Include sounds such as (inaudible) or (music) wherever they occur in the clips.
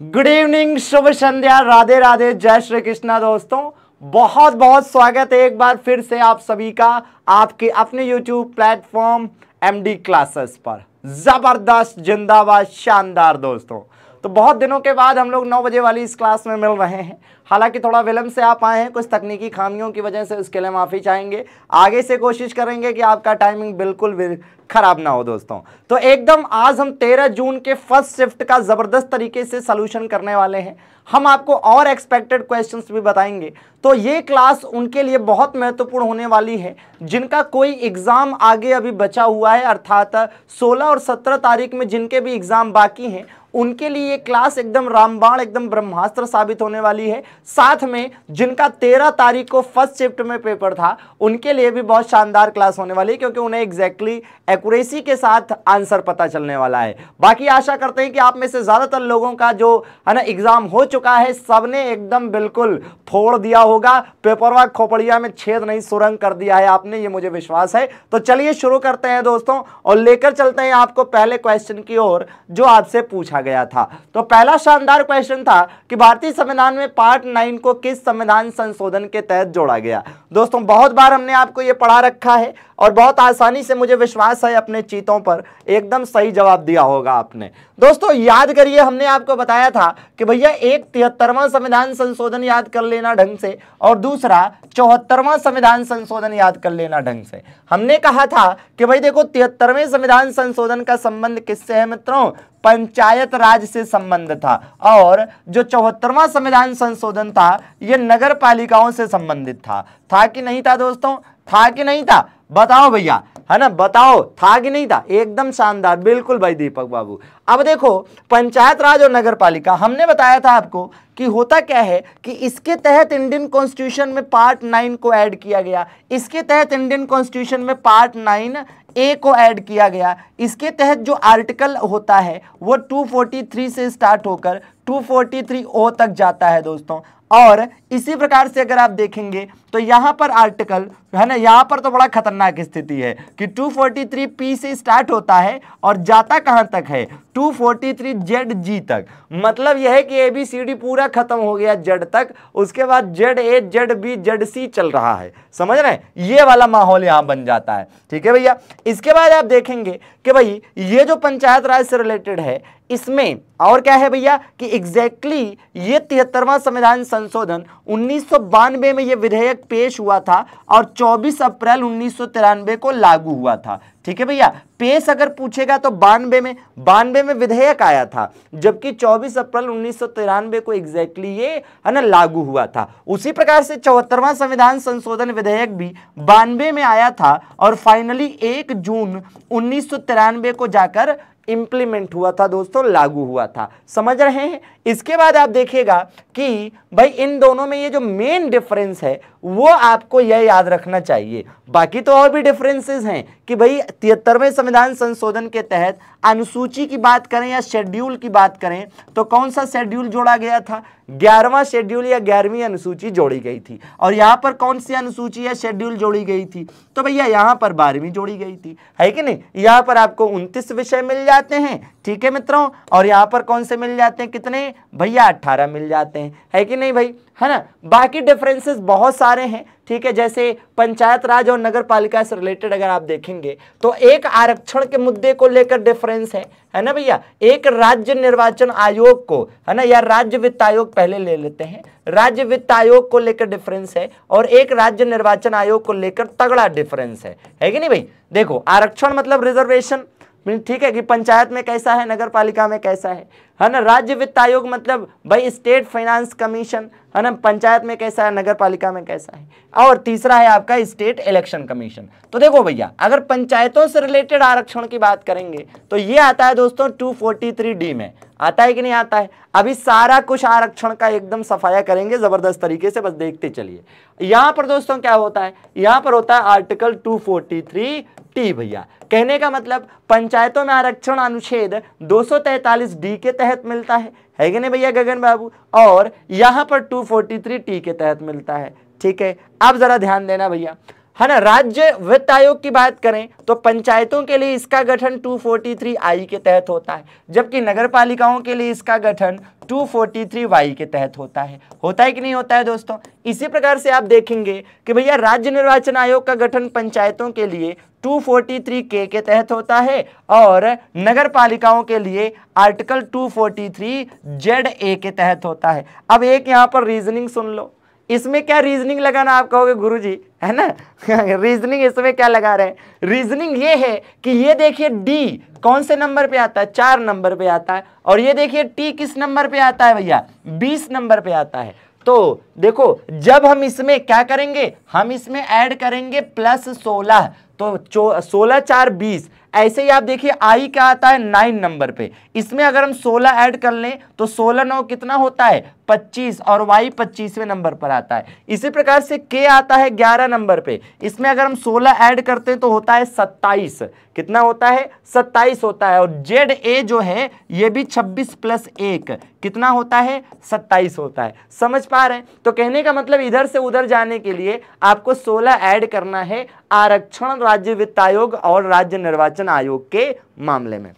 Good evening शुभ संध्या, राधे राधे, जय श्री कृष्णा दोस्तों। बहुत बहुत स्वागत है एक बार फिर से आप सभी का आपके अपने यूट्यूब प्लेटफॉर्म MD क्लासेस पर। ज़बरदस्त, जिंदाबाद, शानदार दोस्तों। तो बहुत दिनों के बाद हम लोग नौ बजे वाली इस क्लास में मिल रहे हैं। हालाँकि थोड़ा विलम्ब से आप आए हैं, कुछ तकनीकी खामियों की वजह से उसके लिए माफ़ी चाहेंगे। आगे से कोशिश करेंगे कि आपका टाइमिंग बिल्कुल खराब ना हो दोस्तों। तो एकदम आज हम 13 जून के फ़र्स्ट शिफ्ट का ज़बरदस्त तरीके से सोल्यूशन करने वाले हैं। हम आपको और एक्सपेक्टेड क्वेश्चंस भी बताएँगे। तो ये क्लास उनके लिए बहुत महत्वपूर्ण होने वाली है। जिनका कोई एग्ज़ाम आगे अभी बचा हुआ है, अर्थात 16 और 17 तारीख में जिनके भी एग्ज़ाम बाकी हैं उनके लिए ये क्लास एकदम रामबाण, एकदम ब्रह्मास्त्र साबित होने वाली है। साथ में जिनका तेरह तारीख को फ़र्स्ट शिफ्ट में पेपर था, उनके लिए भी बहुत शानदार क्लास होने वाली है, क्योंकि उन्हें एग्जैक्टली exactly एक्यूरेसी के साथ आंसर पता चलने वाला है। बाकी आशा करते हैं कि आप में से ज़्यादातर लोगों का जो, है ना एग्ज़ाम हो चुका है, सबने एकदम बिल्कुल फोड़ दिया होगा। पेपरवा खोपड़िया में छेद नहीं, सुरंग कर दिया है आपने, ये मुझे विश्वास है। तो चलिए शुरू करते हैं दोस्तों, और लेकर चलते हैं आपको पहले क्वेश्चन की ओर, जो आपसे पूछा गया। था। तो पहला शानदार क्वेश्चन था कि भारतीय संविधान में पार्ट नाइन को किस संविधान संशोधन के तहत जोड़ा गया। दोस्तों, बहुत बार हमने आपको ये पढ़ा रखा है और बहुत आसानी से मुझे विश्वास है अपने चीतों पर एकदम सही जवाब दिया होगा आपने। दोस्तों, याद करिए, हमने आपको बताया था कि भैया एक तिहत्तरवां संविधान संशोधन याद कर लेना ढंग से और दूसरा चौहत्तरवां संविधान संशोधन याद कर लेना ढंग से। हमने कहा था कि भाई देखो, तिहत्तरवें संविधान संशोधन का संबंध किससे है मित्रों? पंचायत राज से संबंध था और जो चौहत्तरवा संविधान संशोधन था यह नगर पालिकाओं से संबंधित था। था कि नहीं था दोस्तों? था कि नहीं था? बताओ भैया, है ना? बताओ, था कि नहीं था? एकदम शानदार, बिल्कुल भाई दीपक बाबू। अब देखो, पंचायत राज और नगर पालिका हमने बताया था आपको कि होता क्या है कि इसके तहत इंडियन कॉन्स्टिट्यूशन में पार्ट नाइन को ऐड किया गया। इसके तहत इंडियन कॉन्स्टिट्यूशन में पार्ट नाइन ए को ऐड किया गया। इसके तहत जो आर्टिकल होता है, वो 243 से स्टार्ट होकर 243 ओ तक जाता है दोस्तों। और इसी प्रकार से अगर आप देखेंगे तो यहाँ पर आर्टिकल है ना, यहाँ पर तो बड़ा खतरनाक स्थिति है कि 243 पी से स्टार्ट होता है और जाता कहाँ तक है? 243 जेड जी तक। मतलब यह है कि ए बी सी डी पूरा खत्म हो गया जेड तक, उसके बाद Z A Z B Z C चल रहा है। समझ रहे हैं? ये वाला माहौल यहाँ बन जाता है। ठीक है भैया? इसके बाद आप देखेंगे कि भाई, ये जो पंचायत राज से रिलेटेड है, इसमें और क्या है भैया कि एग्जैक्टली exactly ये तिहत्तरवां संविधान संशोधन उन्नीस सौ बानवे में ये विधेयक पेश हुआ था और 24 अप्रैल उन्नीस सौ तिरानवे को लागू हुआ था। ठीक है भैया? पेश अगर पूछेगा तो बानवे में बानवे में विधेयक आया था, जबकि 24 अप्रैल उन्नीस सौ तिरानवे को एग्जैक्टली ये, है ना, लागू हुआ था। उसी प्रकार से चौहत्तरवां संविधान संशोधन विधेयक भी बानवे में आया था, और फाइनली एक जून उन्नीस सौ तिरानवे को जाकर इंप्लीमेंट हुआ था दोस्तों, लागू हुआ था। समझ रहे हैं? इसके बाद आप देखिएगा कि भाई, इन दोनों में ये जो मेन डिफरेंस है, वो आपको यह याद रखना चाहिए। बाकी तो और भी डिफरेंसेस हैं कि भाई, तिहत्तरवें संविधान संशोधन के तहत अनुसूची की बात करें या शेड्यूल की बात करें तो कौन सा शेड्यूल जोड़ा गया था? ग्यारहवा शेड्यूल या ग्यारहवीं अनुसूची जोड़ी गई थी। और यहाँ पर कौन सी अनुसूची या शेड्यूल जोड़ी गई थी? तो भैया, यहाँ पर बारहवीं जोड़ी गई थी। है कि नहीं? यहाँ पर आपको उनतीस विषय मिल जाते हैं? ठीक है मित्रों, और यहाँ पर कौन से मिल जाते हैं? कितने? भैया अट्ठारह मिल जाते हैं। है कि नहीं भाई? है ना? बाकी डिफरेंसेस बहुत सारे हैं। ठीक है, जैसे पंचायत राज और नगर पालिका से रिलेटेड अगर आप देखेंगे तो एक आरक्षण के मुद्दे को लेकर डिफरेंस है। है ना भैया? एक राज्य निर्वाचन आयोग को, है ना, या राज्य वित्त आयोग पहले ले लेते हैं। राज्य वित्त आयोग को लेकर डिफरेंस है, और एक राज्य निर्वाचन आयोग को लेकर तगड़ा डिफरेंस है। है कि नहीं भाई? देखो, आरक्षण मतलब रिजर्वेशन ठीक है कि पंचायत में कैसा है नगर पालिका में कैसा है। है ना? राज्य वित्त आयोग मतलब भाई स्टेट फाइनेंस कमीशन है ना पंचायत में कैसा है नगर पालिका में कैसा है? और तीसरा है आपका स्टेट इलेक्शन कमीशन। तो देखो भैया, अगर पंचायतों से रिलेटेड आरक्षण की बात करेंगे तो ये आता है दोस्तों 243 डी में। आता है कि नहीं आता है? अभी सारा कुछ आरक्षण का एकदम सफाया करेंगे, ज़बरदस्त तरीके से, बस देखते चलिए। यहाँ पर दोस्तों क्या होता है? यहाँ पर होता है आर्टिकल 243 टी भैया। कहने का मतलब पंचायतों में आरक्षण अनुच्छेद 243 डी के तहत मिलता है। है कि नहीं भैया गगन बाबू? और यहाँ पर 243 टी के तहत मिलता है। ठीक है? अब जरा ध्यान देना भैया। है ना, राज्य वित्त आयोग की बात करें तो पंचायतों के लिए इसका गठन 243 आई के तहत होता है, जबकि नगर पालिकाओं के लिए इसका गठन 243 वाई के तहत होता है। होता है कि नहीं होता है दोस्तों? इसी प्रकार से आप देखेंगे कि भैया राज्य निर्वाचन आयोग का गठन पंचायतों के लिए 243 के के तहत होता है और नगर पालिकाओं के लिए आर्टिकल 243 जेड ए के तहत होता है। अब एक यहाँ पर रीजनिंग सुन लो। इसमें क्या रीजनिंग लगाना आप कहोगे गुरुजी? है ना? (laughs) रीजनिंग इसमें क्या लगा रहे हैं? रीजनिंग ये है कि ये देखिए डी कौन से नंबर पे आता है? चार नंबर पे आता है। और ये देखिए टी किस नंबर पे आता है भैया? बीस नंबर पे आता है। तो देखो, जब हम इसमें क्या करेंगे? हम इसमें ऐड करेंगे प्लस सोलह। तो सोलह, चार, बीस। ऐसे ही आप देखिए आई क्या आता है? नाइन नंबर पे। इसमें अगर हम सोलह ऐड कर लें तो सोलह नौ कितना होता है? पच्चीस और वाई पच्चीसवें नंबर पर आता है। इसी प्रकार से के आता है ग्यारह नंबर पे। इसमें अगर हम सोलह ऐड करते हैं तो होता है सत्ताईस। कितना होता है? सत्ताईस होता है। और जेड ए जो है, ये भी छब्बीस प्लस एक। कितना होता है? सत्ताईस होता है। समझ पा रहे हैं? तो कहने का मतलब इधर से उधर जाने के लिए आपको सोलह ऐड करना है आरक्षण राज्य वित्त आयोग और राज्य निर्वाचन आयोग के मामले में।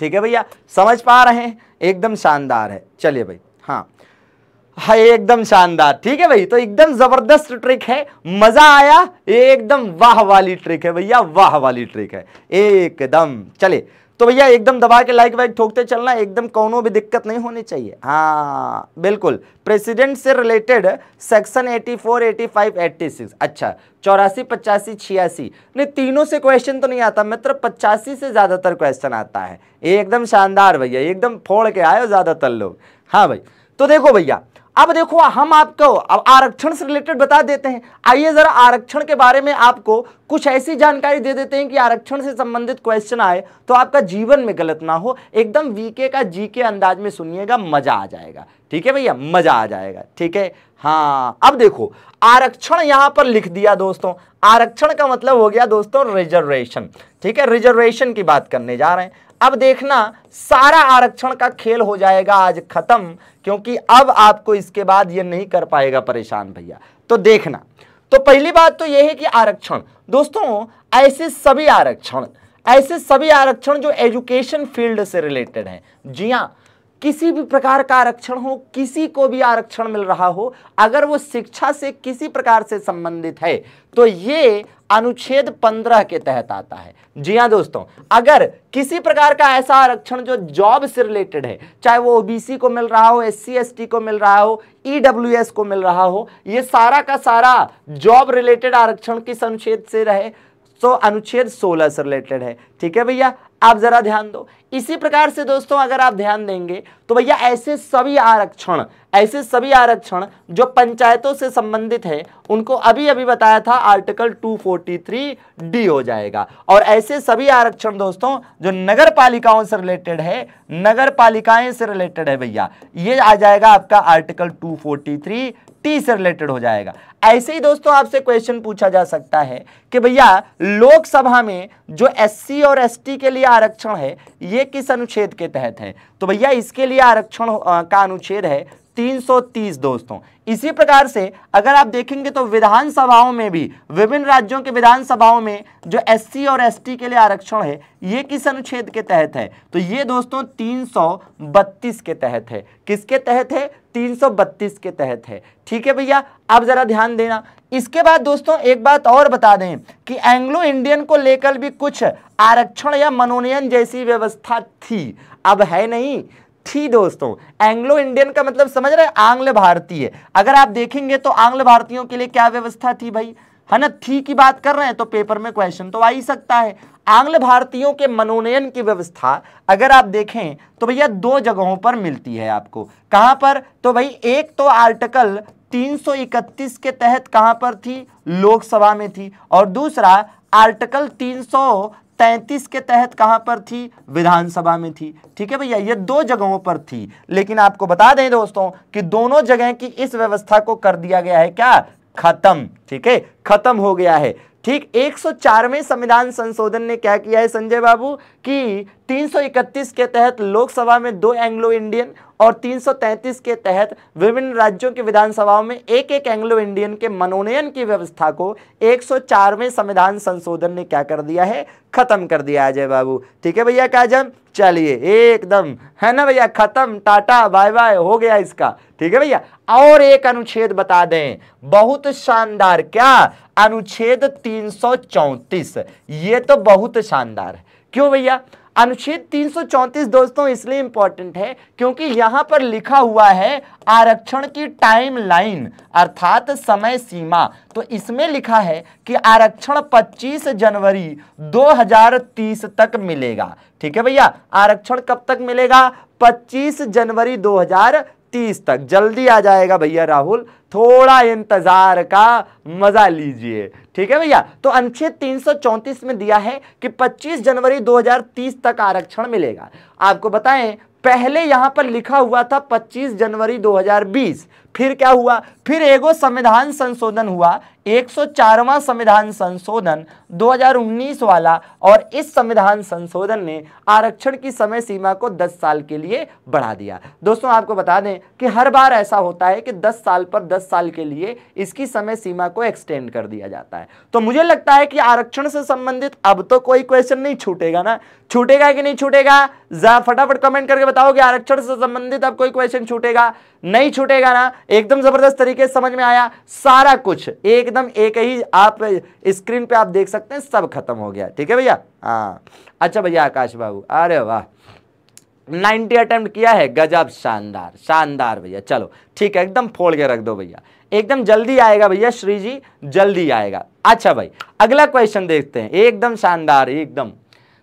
ठीक है भैया? समझ पा रहे हैं? एकदम शानदार है। चलिए भाई। हाँ हाँ एकदम शानदार। ठीक है भाई? तो एकदम ज़बरदस्त ट्रिक है। मज़ा आया। एकदम वाह वाली ट्रिक है भैया वाह वाली ट्रिक है। एकदम। चले तो भैया एकदम दबा के लाइक वाइक ठोकते चलना एकदम कोनो भी दिक्कत नहीं होनी चाहिए। हाँ बिल्कुल। प्रेसिडेंट से रिलेटेड सेक्शन 84, 85, 86 अच्छा चौरासी पचासी छियासी। नहीं तीनों से क्वेश्चन तो नहीं आता मित्र पचासी से ज़्यादातर क्वेश्चन आता है। एकदम शानदार भैया एकदम फोड़ के आए ज़्यादातर लोग। हाँ भाई तो देखो भैया अब देखो हम आपको अब आरक्षण से रिलेटेड बता देते हैं। आइए जरा आरक्षण के बारे में आपको कुछ ऐसी जानकारी दे देते हैं कि आरक्षण से संबंधित क्वेश्चन आए तो आपका जीवन में गलत ना हो। एकदम वीके का जी के अंदाज में सुनिएगा, मज़ा आ जाएगा। ठीक है भैया? मज़ा आ जाएगा। ठीक है? हाँ अब देखो, आरक्षण यहाँ पर लिख दिया दोस्तों। आरक्षण का मतलब हो गया दोस्तों रिजर्वेशन ठीक है? रिजर्वेशन की बात करने जा रहे हैं। अब देखना, सारा आरक्षण का खेल हो जाएगा आज खत्म, क्योंकि अब आपको इसके बाद यह नहीं कर पाएगा परेशान भैया। तो देखना। तो पहली बात तो यह है कि आरक्षण। दोस्तों, ऐसे सभी आरक्षण, ऐसे सभी आरक्षण जो एजुकेशन फ़ील्ड से रिलेटेड हैं। जी हाँ किसी भी प्रकार का आरक्षण हो, किसी को भी आरक्षण मिल रहा हो, अगर वो शिक्षा से किसी प्रकार से संबंधित है तो ये अनुच्छेद पंद्रह के तहत आता है। जी हाँ दोस्तों, अगर किसी प्रकार का ऐसा आरक्षण जो जॉब से रिलेटेड है, चाहे वो ओबीसी को मिल रहा हो एस सी को मिल रहा हो, ईडब्ल्यूएस को मिल रहा हो, ये सारा का सारा जॉब रिलेटेड आरक्षण किस अनुच्छेद से रहे तो अनुच्छेद 16 से रिलेटेड है। ठीक है भैया? आप जरा ध्यान दो। इसी प्रकार से दोस्तों, अगर आप ध्यान देंगे तो भैया ऐसे सभी आरक्षण, ऐसे सभी आरक्षण जो पंचायतों से संबंधित है, उनको अभी अभी बताया था, आर्टिकल 243 डी हो जाएगा। और ऐसे सभी आरक्षण दोस्तों, जो नगर पालिकाओं से रिलेटेड है नगर पालिकाएँ से रिलेटेड है भैया, ये आ जाएगा आपका आर्टिकल 243 टी से रिलेटेड हो जाएगा। ऐसे ही दोस्तों आपसे क्वेश्चन पूछा जा सकता है कि भैया, लोकसभा में जो एससी और एसटी के लिए आरक्षण है, ये किस अनुच्छेद के तहत है? तो भैया, इसके लिए आरक्षण का अनुच्छेद है 330 दोस्तों। इसी प्रकार से अगर आप देखेंगे तो विधानसभाओं में भी, विभिन्न राज्यों के विधानसभाओं में जो एससी और एसटी के लिए आरक्षण है, ये किस अनुच्छेद के तहत है? तो ये दोस्तों 332 के तहत है। किसके तहत है? 332 के तहत है। ठीक है भैया? अब जरा ध्यान देना। इसके बाद दोस्तों, एक बात और बता दें कि एंग्लो इंडियन को लेकर भी कुछ आरक्षण या मनोनयन जैसी व्यवस्था थी। अब है नहीं। थी दोस्तों। एंग्लो इंडियन का मतलब समझ रहे आंग्ल भारतीय। अगर आप देखेंगे तो आंग्ल भारतीयों के लिए क्या व्यवस्था थी भाई? है ना? थी की बात कर रहे हैं तो पेपर में क्वेश्चन तो आ ही सकता है। आंग्ल भारतीयों के मनोनयन की व्यवस्था अगर आप देखें तो भैया दो जगहों पर मिलती है आपको। कहाँ पर? तो भाई एक तो आर्टिकल 331 के तहत कहाँ पर थी? लोकसभा में थी। और दूसरा, आर्टिकल तैतीस के तहत कहाँ पर थी? विधानसभा में थी। ठीक है भैया? ये दो जगहों पर थी। लेकिन आपको बता दें दोस्तों कि दोनों जगह की इस व्यवस्था को कर दिया गया है क्या? खत्म, ठीक है? खत्म हो गया है। ठीक 104वें संविधान संशोधन ने क्या किया है संजय बाबू? कि 331 के तहत लोकसभा में दो एंग्लो इंडियन और 333 के तहत विभिन्न राज्यों की विधानसभाओं में एक एक एंग्लो इंडियन के मनोनयन की व्यवस्था को 104वें संविधान संशोधन ने क्या कर दिया है? खत्म कर दिया अजय बाबू। ठीक है भैया काजम? चलिए, एकदम। है ना भैया? खत्म। टाटा बाय बाय हो गया इसका। ठीक है भैया? और एक अनुच्छेद बता दें। बहुत शानदार। क्या? अनुच्छेद 334 ये तो बहुत शानदार है। क्यों भैया? अनुच्छेद 334 दोस्तों इसलिए इंपॉर्टेंट है क्योंकि यहाँ पर लिखा हुआ है आरक्षण की टाइम लाइन अर्थात समय सीमा। तो इसमें लिखा है कि आरक्षण 25 जनवरी 2030 तक मिलेगा। ठीक है भैया? आरक्षण कब तक मिलेगा? 25 जनवरी 2030 तक। जल्दी आ जाएगा भैया राहुल। थोड़ा इंतज़ार का मज़ा लीजिए। ठीक है भैया? तो अनुच्छेद 334 में दिया है कि 25 जनवरी 2030 तक आरक्षण मिलेगा। आपको बताएँ, पहले यहाँ पर लिखा हुआ था 25 जनवरी 2020 फिर क्या हुआ? फिर एगो संविधान संशोधन हुआ। 104वां संविधान संशोधन 2019 वाला। और इस संविधान संशोधन ने आरक्षण की समय सीमा को 10 साल के लिए बढ़ा दिया। दोस्तों, आपको बता दें कि हर बार ऐसा होता है कि 10 साल पर 10 साल के लिए इसकी समय सीमा को एक्सटेंड कर दिया जाता है। तो मुझे लगता है कि आरक्षण से संबंधित अब तो कोई क्वेश्चन नहीं छूटेगा ना। छूटेगा कि नहीं छूटेगा? फटाफट कमेंट करके बताओ कि आरक्षण से संबंधित अब कोई क्वेश्चन छूटेगा? नहीं छूटेगा ना? एकदम ज़बरदस्त तरीके से समझ में आया। सारा कुछ एकदम एक ही आप स्क्रीन पे आप देख सकते हैं, सब खत्म हो गया। ठीक है भैया? हाँ। अच्छा भैया, आकाश बाबू, अरे वाह। नाइनटी अटेम्प्ट किया है, गजब, शानदार शानदार भैया। चलो, ठीक है, एकदम फोड़ के रख दो भैया। एकदम जल्दी आएगा भैया, श्री जी, जल्दी आएगा। अच्छा भाई, अगला क्वेश्चन देखते हैं। एकदम शानदार, एकदम।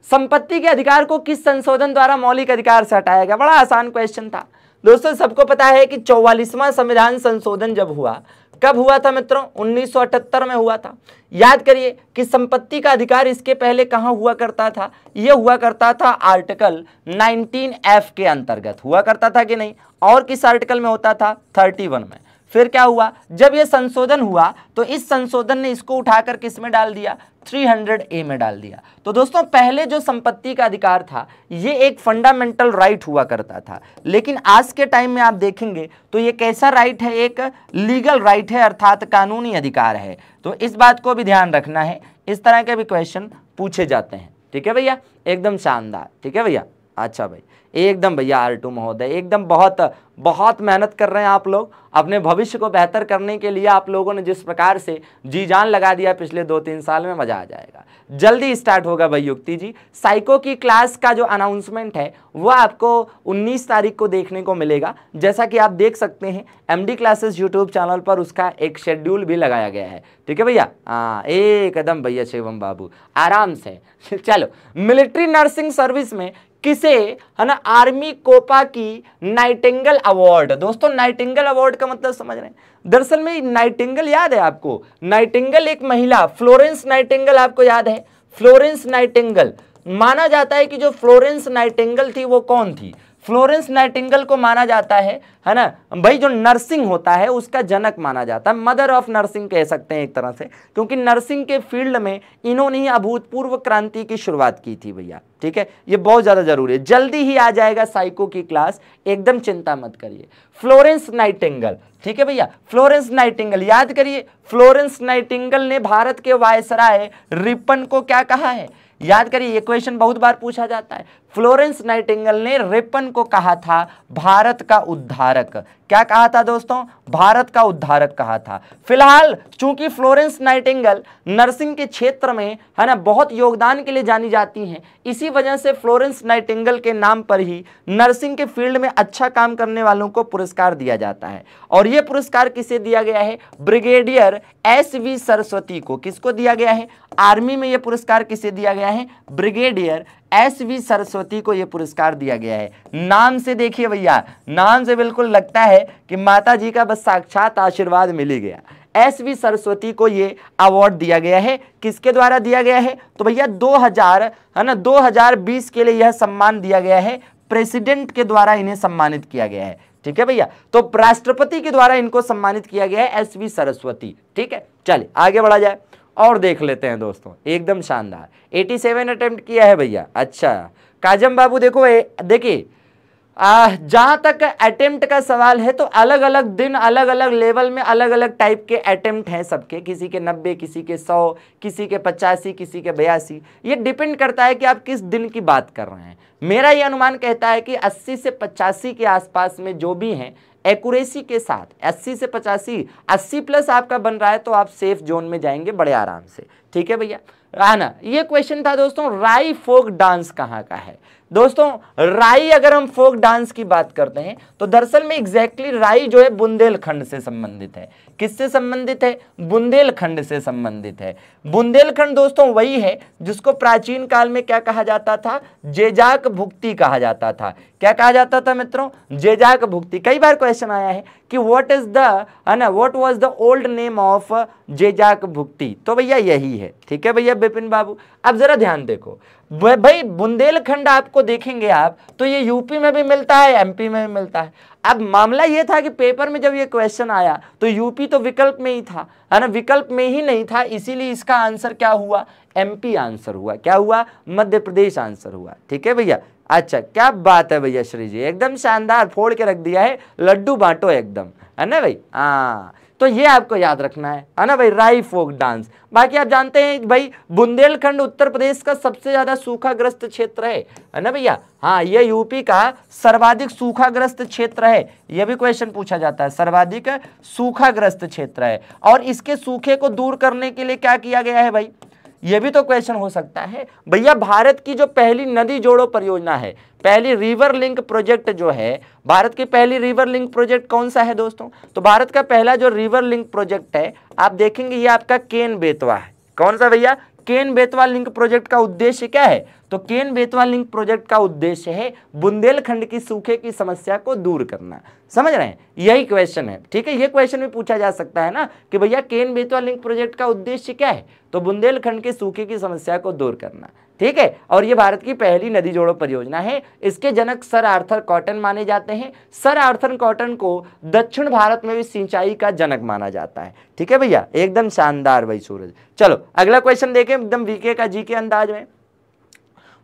संपत्ति के अधिकार को किस संशोधन द्वारा मौलिक अधिकार से हटाया गया? बड़ा आसान क्वेश्चन था। दोस्तों, सबको पता है कि चौवालीसवां संविधान संशोधन जब हुआ, कब हुआ था मित्रों? 1978 में हुआ था। याद करिए कि संपत्ति का अधिकार इसके पहले कहाँ हुआ करता था? यह हुआ करता था आर्टिकल 19 एफ़ के अंतर्गत। हुआ करता था कि नहीं? और किस आर्टिकल में होता था? 31 में। फिर क्या हुआ? जब यह संशोधन हुआ तो इस संशोधन ने इसको उठाकर किसमें डाल दिया? 300 ए में डाल दिया। तो दोस्तों, पहले जो संपत्ति का अधिकार था, ये एक फंडामेंटल राइट हुआ करता था। लेकिन आज के टाइम में आप देखेंगे तो ये कैसा राइट है? एक लीगल राइट है, अर्थात कानूनी अधिकार है। तो इस बात को भी ध्यान रखना है। इस तरह के भी क्वेश्चन पूछे जाते हैं। ठीक है भैया? एकदम शानदार। ठीक है भैया? अच्छा भाई, एकदम भैया आर टू महोदय, एकदम बहुत बहुत मेहनत कर रहे हैं आप लोग। अपने भविष्य को बेहतर करने के लिए आप लोगों ने जिस प्रकार से जी जान लगा दिया पिछले दो तीन साल में, मज़ा आ जाएगा। जल्दी स्टार्ट होगा भाई युक्ति जी। साइको की क्लास का जो अनाउंसमेंट है, वो आपको 19 तारीख को देखने को मिलेगा। जैसा कि आप देख सकते हैं M D classes YouTube channel पर उसका एक शेड्यूल भी लगाया गया है। ठीक है भैया? हाँ एकदम भैया शिवम बाबू, आराम से। (laughs) चलो मिलिट्री नर्सिंग सर्विस में किसे? है ना, आर्मी कोपा की नाइटेंगल अवार्ड। दोस्तों, नाइटेंगल अवार्ड का मतलब समझ रहे हैं। दरअसल में नाइटेंगल याद है आपको? नाइटेंगल एक महिला, फ्लोरेंस नाइटेंगल आपको याद है? Florence Nightingale. माना जाता है कि जो फ्लोरेंस नाइटेंगल थी, वो कौन थी? फ्लोरेंस नाइटिंगल को माना जाता है है ना? भाई, जो नर्सिंग होता है, उसका जनक माना जाता है। मदर ऑफ़ नर्सिंग कह सकते हैं एक तरह से, क्योंकि नर्सिंग के फ़ील्ड में इन्होंने ही अभूतपूर्व क्रांति की शुरुआत की थी भैया, ठीक है? ये बहुत ज़्यादा ज़रूरी है। जल्दी ही आ जाएगा साइको की क्लास, एकदम चिंता मत करिए। फ्लोरेंस नाइटिंगल, ठीक है भैया? फ्लोरेंस नाइटिंगल, याद करिए, फ्लोरेंस नाइटिंगल ने भारत के वायसराय रिपन को क्या कहा है? याद करिए, ये क्वेश्चन बहुत बार पूछा जाता है। फ्लोरेंस नाइटिंगल ने रिपन को कहा था, भारत का उद्धारक। क्या कहा था दोस्तों? भारत का उद्धारक कहा था। फ़िलहाल, चूँकि फ्लोरेंस नाइटिंगल नर्सिंग के क्षेत्र में, है ना, बहुत योगदान के लिए जानी जाती हैं, इसी वजह से फ्लोरेंस नाइटिंगल के नाम पर ही नर्सिंग के फ़ील्ड में अच्छा काम करने वालों को पुरस्कार दिया जाता है। और यह पुरस्कार किसे दिया गया है? ब्रिगेडियर एस वी सरस्वती को। किसको दिया गया है? आर्मी में यह पुरस्कार किसे दिया गया है? ब्रिगेडियर एस वी सरस्वती को यह पुरस्कार दिया गया है। नाम से देखिए भैया, नाम से बिल्कुल लगता है कि माता जी का बस साक्षात आशीर्वाद मिल ही गया। एस वी सरस्वती को ये अवार्ड दिया गया है। किसके द्वारा दिया गया है? तो भैया 2000 है ना 2020 के लिए यह सम्मान दिया गया है। प्रेसिडेंट के द्वारा इन्हें सम्मानित किया गया है। ठीक है भैया? तो राष्ट्रपति के द्वारा इनको सम्मानित किया गया है एस वी सरस्वती। ठीक है? चलिए, आगे बढ़ा जाए। और देख लेते हैं दोस्तों, एकदम शानदार। 87 अटेम्प्ट किया है भैया। अच्छा। काजम बाबू, देखो देखिए जहाँ तक अटेम्प्ट का सवाल है तो अलग अलग दिन अलग अलग लेवल में अलग अलग टाइप के अटेम्प्ट हैं सबके। किसी के 90 किसी के 100 किसी के पचासी, किसी के बयासी। ये डिपेंड करता है कि आप किस दिन की बात कर रहे हैं। मेरा ये अनुमान कहता है कि 80 से पचासी के आसपास में जो भी हैं एक्यूरेसी के साथ 80 से पचासी 80 प्लस आपका बन रहा है तो आप सेफ़ जोन में जाएँगे बड़े आराम से। ठीक है भैया? आना ये क्वेश्चन था दोस्तों, राई फोक डांस कहाँ का है? दोस्तों, राई अगर हम फोक डांस की बात करते हैं तो दरअसल में एग्जैक्टली exactly राई जो है बुंदेलखंड से संबंधित है। किससे संबंधित है? बुंदेलखंड से संबंधित है। बुंदेलखंड दोस्तों वही है जिसको प्राचीन काल में क्या कहा जाता था? जेजाक भुक्ति कहा जाता था। क्या कहा जाता था मित्रों? जेजाक भुक्ति। कई बार क्वेश्चन आया है कि व्हाट इज़ द है ना what was the old name of Jejak Bhukti? तो भैया यही है। ठीक है भैया बिपिन बाबू? अब जरा ध्यान देखो। भाई बुंदेलखंड आपको देखेंगे आप तो ये यूपी में भी मिलता है एमपी में भी मिलता है। अब मामला ये था कि पेपर में जब ये क्वेश्चन आया तो यूपी तो विकल्प में ही था। है ना, विकल्प में ही नहीं था, इसीलिए इसका आंसर क्या हुआ? एमपी आंसर हुआ। क्या हुआ? मध्य प्रदेश आंसर हुआ। ठीक है भैया? अच्छा क्या बात है भैया श्री जी? एकदम शानदार, फोड़ के रख दिया है, लड्डू बांटो एकदम, है ना भाई? हाँ तो ये आपको याद रखना है है ना भाई? राई फोक डांस। बाकी आप जानते हैं भाई, बुंदेलखंड उत्तर प्रदेश का सबसे ज़्यादा सूखाग्रस्त क्षेत्र है है ना भैया? हाँ ये यूपी का सर्वाधिक सूखाग्रस्त क्षेत्र है, ये भी क्वेश्चन पूछा जाता है, सर्वाधिक सूखाग्रस्त क्षेत्र है। और इसके सूखे को दूर करने के लिए क्या किया गया है भाई? ये भी तो क्वेश्चन हो सकता है। भैया, भारत की जो पहली नदी जोड़ो परियोजना है, पहली रिवर लिंक प्रोजेक्ट जो है, भारत की पहली रिवर लिंक प्रोजेक्ट कौन सा है दोस्तों? तो भारत का पहला जो रिवर लिंक प्रोजेक्ट है, आप देखेंगे ये आपका केन बेतवा है। कौन सा भैया? केन बेतवा लिंक प्रोजेक्ट का उद्देश्य क्या है? तो केन बेतवा लिंक प्रोजेक्ट का उद्देश्य है बुंदेलखंड की सूखे की समस्या को दूर करना। समझ रहे हैं? यही क्वेश्चन है। ठीक है, ये क्वेश्चन भी पूछा जा सकता है ना कि भैया केन बेतवा लिंक प्रोजेक्ट का उद्देश्य क्या है? तो बुंदेलखंड के सूखे की समस्या को दूर करना। ठीक है? और ये भारत की पहली नदी जोड़ो परियोजना है। इसके जनक सर आर्थर कॉटन माने जाते हैं। सर आर्थर कॉटन को दक्षिण भारत में भी सिंचाई का जनक माना जाता है। ठीक है भैया? एकदम शानदार भाई सूरज। चलो, अगला क्वेश्चन देखें एकदम वीके का जी के अंदाज में।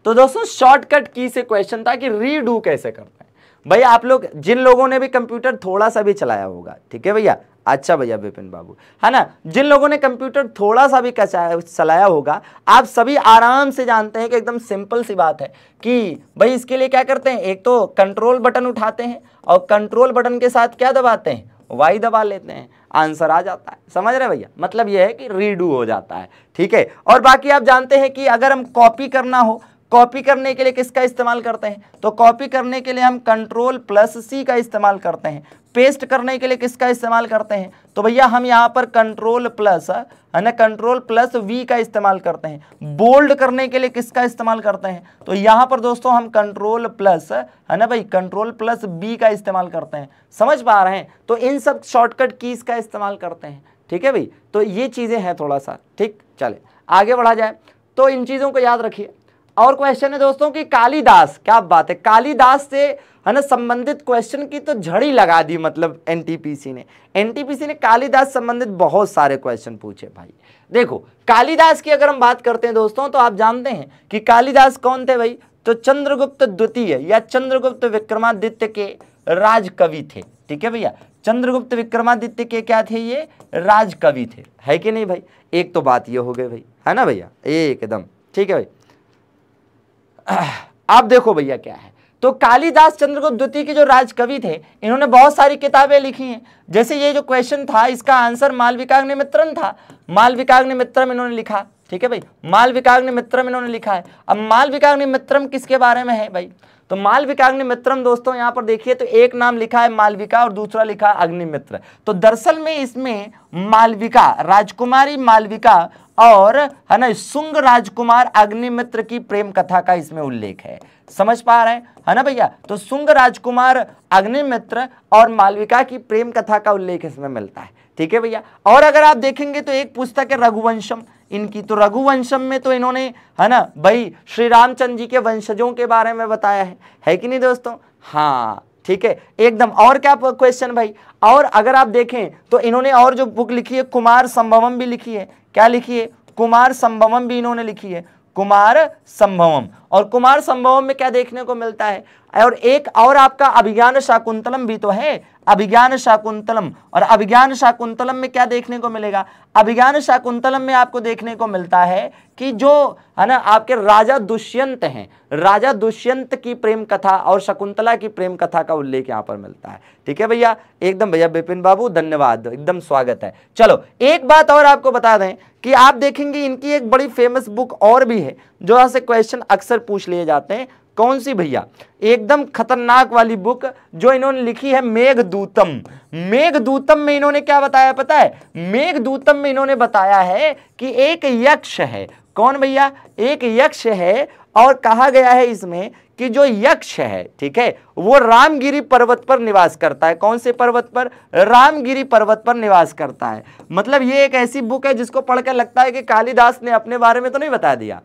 तो दोस्तों शॉर्टकट की से क्वेश्चन था कि रीडू कैसे करते हैं? भाई, आप लोग, जिन लोगों ने भी कंप्यूटर थोड़ा सा भी चलाया होगा। ठीक है भैया? अच्छा भैया विपिन बाबू। है ना? जिन लोगों ने कंप्यूटर थोड़ा सा भी चलाया होगा, आप सभी आराम से जानते हैं कि एकदम सिंपल सी बात है कि भाई इसके लिए क्या करते हैं? एक तो कंट्रोल बटन उठाते हैं और कंट्रोल बटन के साथ क्या दबाते हैं? वाई दबा लेते हैं। आंसर आ जाता है। समझ रहे भैया? मतलब यह है कि रीडू हो जाता है। ठीक है? और बाकी आप जानते हैं कि अगर हम कॉपी करना हो कॉपी करने के लिए किसका इस्तेमाल करते हैं? तो कॉपी करने के लिए हम कंट्रोल प्लस सी का इस्तेमाल करते हैं। पेस्ट करने के लिए किसका इस्तेमाल करते हैं? तो भैया, हम यहाँ पर कंट्रोल प्लस है ना? कंट्रोल प्लस वी का इस्तेमाल करते हैं। बोल्ड करने के लिए किसका इस्तेमाल करते हैं? तो यहाँ पर दोस्तों, हम कंट्रोल प्लस है ना भाई? कंट्रोल प्लस बी का इस्तेमाल करते हैं। समझ पा रहे हैं? तो इन सब शॉर्टकट कीज का इस्तेमाल करते हैं। ठीक है भाई? तो ये चीज़ें हैं थोड़ा सा ठीक? चले, आगे बढ़ा जाए। तो इन चीज़ों को याद रखिए। और क्वेश्चन है दोस्तों कि कालीदास, क्या बात है? कालीदास से है ना, संबंधित क्वेश्चन की तो झड़ी लगा दी मतलब एनटीपीसी ने। एनटीपीसी ने कालीदास संबंधित बहुत सारे क्वेश्चन पूछे भाई। देखो, कालीदास की अगर हम बात करते हैं दोस्तों तो आप जानते हैं कि कालीदास कौन थे भाई? तो चंद्रगुप्त द्वितीय या चंद्रगुप्त विक्रमादित्य के राजकवि थे। ठीक है भैया? चंद्रगुप्त विक्रमादित्य के क्या थे ये? राजकवि थे। है कि नहीं भाई? एक तो बात ये हो गई भाई। है ना भैया? एकदम। ठीक है भाई? (clears throat) आप देखो भैया क्या है। तो कालिदास चंद्रगुप्त द्वितीय के जो राजकवि थे, इन्होंने बहुत सारी किताबें लिखी हैं। जैसे ये जो क्वेश्चन था, इसका आंसर मालविकाग्नि मित्रम था। मालविकाग्नि मित्रम इन्होंने लिखा, ठीक है भाई? मालविकाग्नि मित्रम इन्होंने लिखा है। अब मालविकाग्नि मित्रम किसके बारे में है भाई? तो मालविका अग्निमित्रम दोस्तों, यहाँ पर देखिए तो एक नाम लिखा है मालविका और दूसरा लिखा अग्निमित्र। तो दरअसल में इसमें मालविका, राजकुमारी मालविका और, है ना, सुंग राजकुमार अग्निमित्र की प्रेम कथा का इसमें उल्लेख है। समझ पा रहे हैं? है ना भैया? तो सुंग राजकुमार, अग्निमित्र और मालविका की प्रेम कथा का उल्लेख इसमें मिलता है। ठीक है भैया? और अगर आप देखेंगे तो एक पुस्तक है रघुवंशम। इनकी तो रघुवंशम में तो इन्होंने, है ना, भाई श्री रामचंद्र जी के वंशजों के बारे में बताया है। है कि नहीं दोस्तों? हाँ ठीक है। एकदम, और क्या क्वेश्चन भाई? और अगर आप देखें तो इन्होंने और जो बुक लिखी है, कुमार संभवम भी लिखी है। क्या लिखी है? कुमार संभवम भी इन्होंने लिखी है। कुमार संभवम। और कुमार संभव में क्या देखने को मिलता है? और एक और आपका अभिज्ञान शाकुंतलम भी तो है। अभिज्ञान शाकुंतलम। और अभिज्ञान शाकुंतलम में क्या देखने को मिलेगा? अभिज्ञान शाकुंतलम में आपको देखने को मिलता है कि जो, है ना, आपके राजा दुष्यंत हैं। राजा दुष्यंत की प्रेम कथा और शकुंतला की प्रेम कथा का उल्लेख यहाँ पर मिलता है। ठीक है भैया? एकदम भैया, बिपिन बाबू, धन्यवाद। एकदम स्वागत है। चलो, एक बात और आपको बता दें कि आप देखेंगे, इनकी एक बड़ी फ़ेमस बुक और भी है, जो यहाँ से क्वेश्चन अक्सर पूछ लिए जाते हैं, कौन सी भैया? एकदम खतरनाक वाली बुक जो इन्होंने लिखी है, मेघदूतम। मेघदूतम में इन्होंने क्या बताया पता है? मेघदूतम में इन्होंने बताया है कि एक यक्ष है। कौन भैया? एक यक्ष है और कहा गया है इसमें कि जो यक्ष है, ठीक है, वो रामगिरी पर्वत पर निवास करता है। कौन से पर्वत पर? रामगिरी पर्वत पर निवास करता है। मतलब ये एक ऐसी बुक है जिसको पढ़कर लगता है कि कालिदास ने अपने बारे में तो नहीं बता दिया।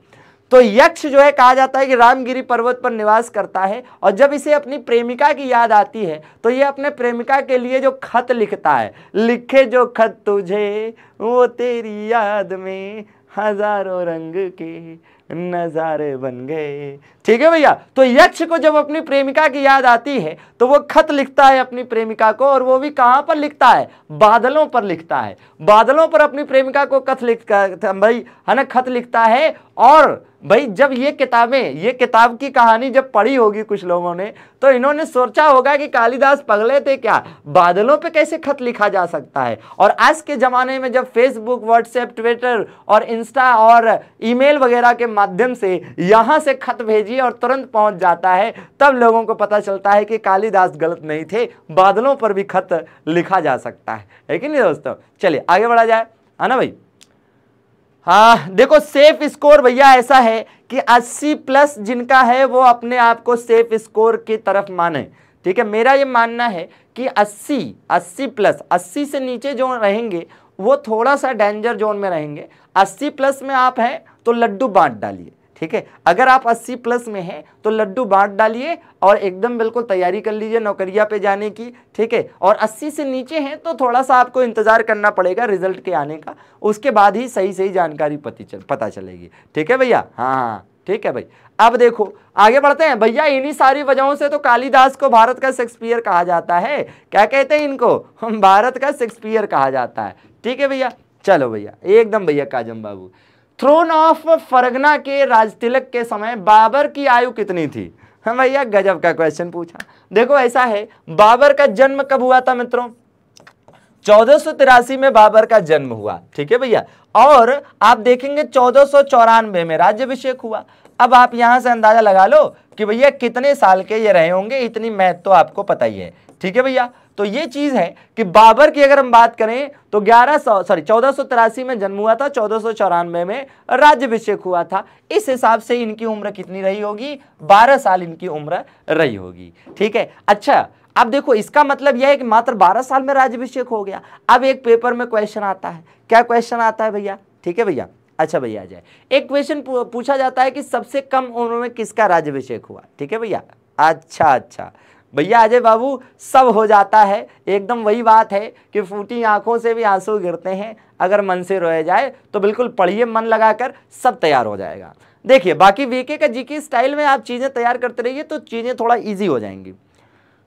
तो यक्ष जो है, कहा जाता है कि रामगिरी पर्वत पर निवास करता है और जब इसे अपनी प्रेमिका की याद आती है तो ये अपने प्रेमिका के लिए जो खत लिखता है, लिखे जो खत तुझे, वो तेरी याद में हज़ारों रंग के नजारे बन गए। ठीक है भैया? तो यक्ष को जब अपनी प्रेमिका की याद आती है तो वो खत लिखता है अपनी प्रेमिका को, और वो भी कहाँ पर लिखता है? बादलों पर लिखता है। बादलों पर अपनी प्रेमिका को खत लिख, भाई, है ना, खत लिखता है, और भाई, जब ये किताबें, ये किताब की कहानी जब पढ़ी होगी कुछ लोगों ने तो इन्होंने सोचा होगा कि कालिदास पगले थे क्या? बादलों पे कैसे खत लिखा जा सकता है? और आज के ज़माने में जब फेसबुक व्हाट्सएप ट्विटर और इंस्टा और ईमेल वगैरह के माध्यम से यहाँ से खत भेजिए और तुरंत पहुँच जाता है। तब लोगों को पता चलता है कि कालिदास गलत नहीं थे। बादलों पर भी खत लिखा जा सकता है। लेकिन नहीं दोस्तों? चलिए, आगे बढ़ा जाए। है ना भाई? हाँ देखो सेफ़ स्कोर भैया ऐसा है कि 80 प्लस जिनका है, वो अपने आप को सेफ़ स्कोर की तरफ़ माने। ठीक है, मेरा ये मानना है कि 80 80 प्लस 80 से नीचे जो रहेंगे, वो थोड़ा सा डेंजर जोन में रहेंगे। 80 प्लस में आप हैं तो लड्डू बांट डालिए, ठीक है? अगर आप 80 प्लस में हैं तो लड्डू बांट डालिए और एकदम बिल्कुल तैयारी कर लीजिए नौकरिया पे जाने की, ठीक है? और 80 से नीचे हैं तो थोड़ा सा आपको इंतज़ार करना पड़ेगा रिज़ल्ट के आने का, उसके बाद ही सही सही जानकारी पति चल, पता चलेगी, ठीक है भैया? हाँ हाँ ठीक है भाई। अब देखो, आगे बढ़ते हैं। भैया, इन्हीं सारी वजहों से तो कालिदास को भारत का शेक्सपियर कहा जाता है। क्या कहते हैं इनको? हम भारत का शेक्सपियर कहा जाता है, ठीक है भैया? चलो भैया, एकदम भैया काजम बाबू। थ्रोन ऑफ़ फरगना के राजतिलक के समय बाबर की आयु कितनी थी? हाँ भैया, गजब का क्वेश्चन पूछा। देखो ऐसा है, बाबर का जन्म कब हुआ था मित्रों? चौदह में बाबर का जन्म हुआ, ठीक है भैया? और आप देखेंगे चौदह में राज्यभिषेक हुआ। अब आप यहाँ से अंदाज़ा लगा लो कि भैया कितने साल के ये रहे होंगे, इतनी मैथ तो आपको पता ही है। ठीक है भैया? तो ये चीज़ है कि बाबर की अगर हम बात करें तो ग्यारह सौ सॉरी चौदह में जन्म हुआ था, चौदह में राज्यभिषेक हुआ था। इस हिसाब से इनकी उम्र कितनी रही होगी? बारह साल इनकी उम्र रही होगी। ठीक है? अच्छा अब देखो, इसका मतलब यह है कि मात्र 12 साल में राज्यभिषेक हो गया। अब एक पेपर में क्वेश्चन आता है। क्या क्वेश्चन आता है भैया? ठीक है भैया? अच्छा भैया, आ जाए। एक क्वेश्चन पूछा जाता है कि सबसे कम उम्र में किसका राज्यभिषेक हुआ? ठीक है भैया? अच्छा अच्छा। भैया अजय बाबू, सब हो जाता है। एकदम वही बात है कि फूटी आँखों से भी आँसू गिरते हैं। अगर मन से रोया जाए तो बिल्कुल पढ़िए, मन लगाकर, सब तैयार हो जाएगा। देखिए, बाकी वीके का जीके स्टाइल में आप चीज़ें तैयार करते रहिए तो चीज़ें थोड़ा ईजी हो जाएँगी।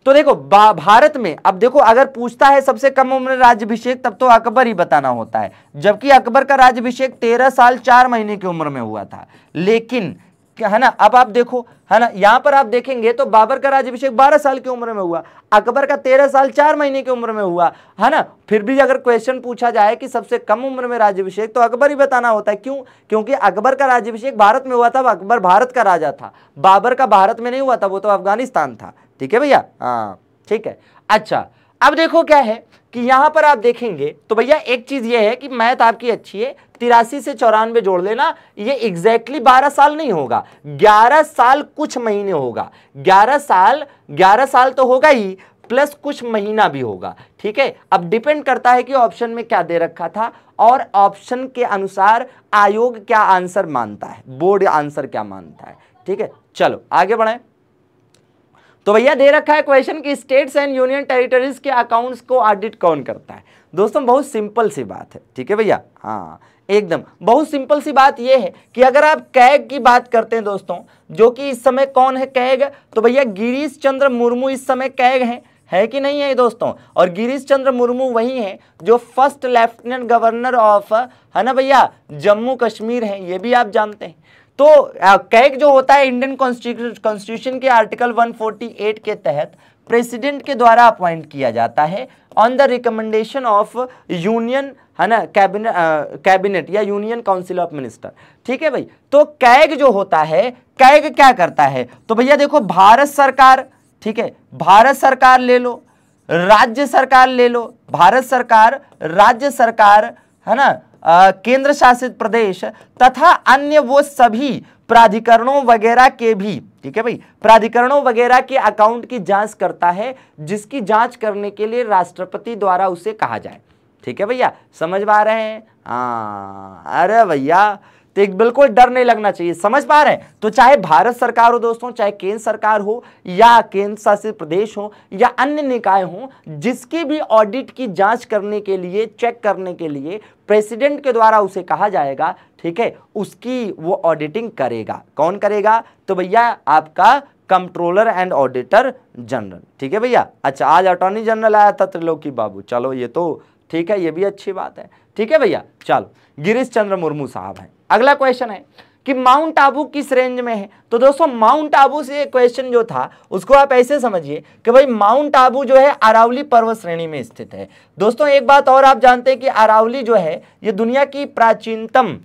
तो देखो भारत में, अब देखो, अगर पूछता है सबसे कम उम्र राज्यभिषेक, तब तो अकबर ही बताना होता है। जबकि अकबर का राज्यभिषेक तेरह साल चार महीने की उम्र में हुआ था। लेकिन है ना? अब आप देखो, है ना? यहाँ पर आप देखेंगे तो बाबर का राज्यभिषेक 12 साल की उम्र में हुआ, अकबर का 13 साल चार महीने की उम्र में हुआ, है ना? फिर भी अगर क्वेश्चन पूछा जाए कि सबसे कम उम्र में राज्यभिषेक तो अकबर ही बताना होता है। क्यों? क्योंकि अकबर का राज्यभिषेक भारत में हुआ था, अकबर भारत का राजा था। बाबर का भारत में नहीं हुआ था, वो तो अफ़गानिस्तान था। ठीक है भैया? हाँ ठीक है। अच्छा अब देखो क्या है कि यहाँ पर आप देखेंगे तो भैया एक चीज़ ये है कि मैथ आपकी अच्छी है तिरासी से चौरानवे जोड़ लेना, ये एग्जैक्टली बारह साल नहीं होगा। ग्यारह साल कुछ महीने होगा। ग्यारह साल ग्यारह साल तो होगा ही प्लस कुछ महीना भी होगा। ठीक है? अब डिपेंड करता है कि ऑप्शन में क्या दे रखा था और ऑप्शन के अनुसार आयोग क्या आंसर मानता है। बोर्ड आंसर क्या मानता है। ठीक है? चलो, आगे बढ़े। तो भैया, दे रखा है क्वेश्चन कि स्टेट्स एंड यूनियन टेरिटरीज के अकाउंट्स को ऑडिट कौन करता है? दोस्तों, बहुत सिंपल सी बात है। ठीक है भैया? हाँ। एकदम। बहुत सिंपल सी बात यह है कि अगर आप कैग की बात करते हैं दोस्तों, जो कि इस समय कौन है कैग? तो भैया गिरीश चंद्र मुर्मू इस समय कैग हैं। है कि नहीं है दोस्तों? और गिरीश चंद्र मुर्मू वही हैं जो फ़र्स्ट लेफ्टिनेंट गवर्नर ऑफ़, है ना भैया? जम्मू कश्मीर हैं, ये भी आप जानते हैं। तो कैग जो होता है इंडियन कॉन्स्टिट्यूशन के आर्टिकल 148 के तहत प्रेसिडेंट के द्वारा अपॉइंट किया जाता है। On the recommendation of union है ना कैबिनेट कैबिनेट या यूनियन काउंसिल ऑफ़ मिनिस्टर। ठीक है भाई? तो कैग जो होता है, कैग क्या करता है? तो भैया देखो, भारत सरकार, ठीक है, भारत सरकार ले लो, राज्य सरकार ले लो, भारत सरकार, राज्य सरकार, है ना केंद्र शासित प्रदेश तथा अन्य वो सभी प्राधिकरणों वगैरह के भी, ठीक है भाई? प्राधिकरणों वगैरह के अकाउंट की जाँच करता है, जिसकी जाँच करने के लिए राष्ट्रपति द्वारा उसे कहा जाए। ठीक है भैया? समझ पा रहे हैं? हाँ। अरे भैया तो एक बिल्कुल डर नहीं लगना चाहिए। समझ पा रहे हैं? तो चाहे भारत सरकार हो दोस्तों, चाहे केंद्र सरकार हो, या केंद्र शासित प्रदेश हो, या अन्य निकाय हो, जिसकी भी ऑडिट की जाँच करने के लिए चेक करने के लिए प्रेसिडेंट के द्वारा उसे कहा जाएगा, ठीक है? उसकी वो ऑडिटिंग करेगा। कौन करेगा? तो भैया, आपका कंट्रोलर एंड ऑडिटर जनरल ठीक है भैया? अच्छा आज अटॉर्नी जनरल आया था त्रिलोकी बाबू। चलो, ये तो ठीक है, ये भी अच्छी बात है। ठीक है भैया, चलो गिरीश चंद्र मुर्मू साहब हैं। अगला क्वेश्चन है कि माउंट आबू किस रेंज में है? तो दोस्तों माउंट आबू से क्वेश्चन जो था, उसको आप ऐसे समझिए कि भाई माउंट आबू जो है, अरावली पर्वत श्रेणी में स्थित है। दोस्तों, एक बात और आप जानते हैं कि अरावली जो है, ये दुनिया की प्राचीनतम,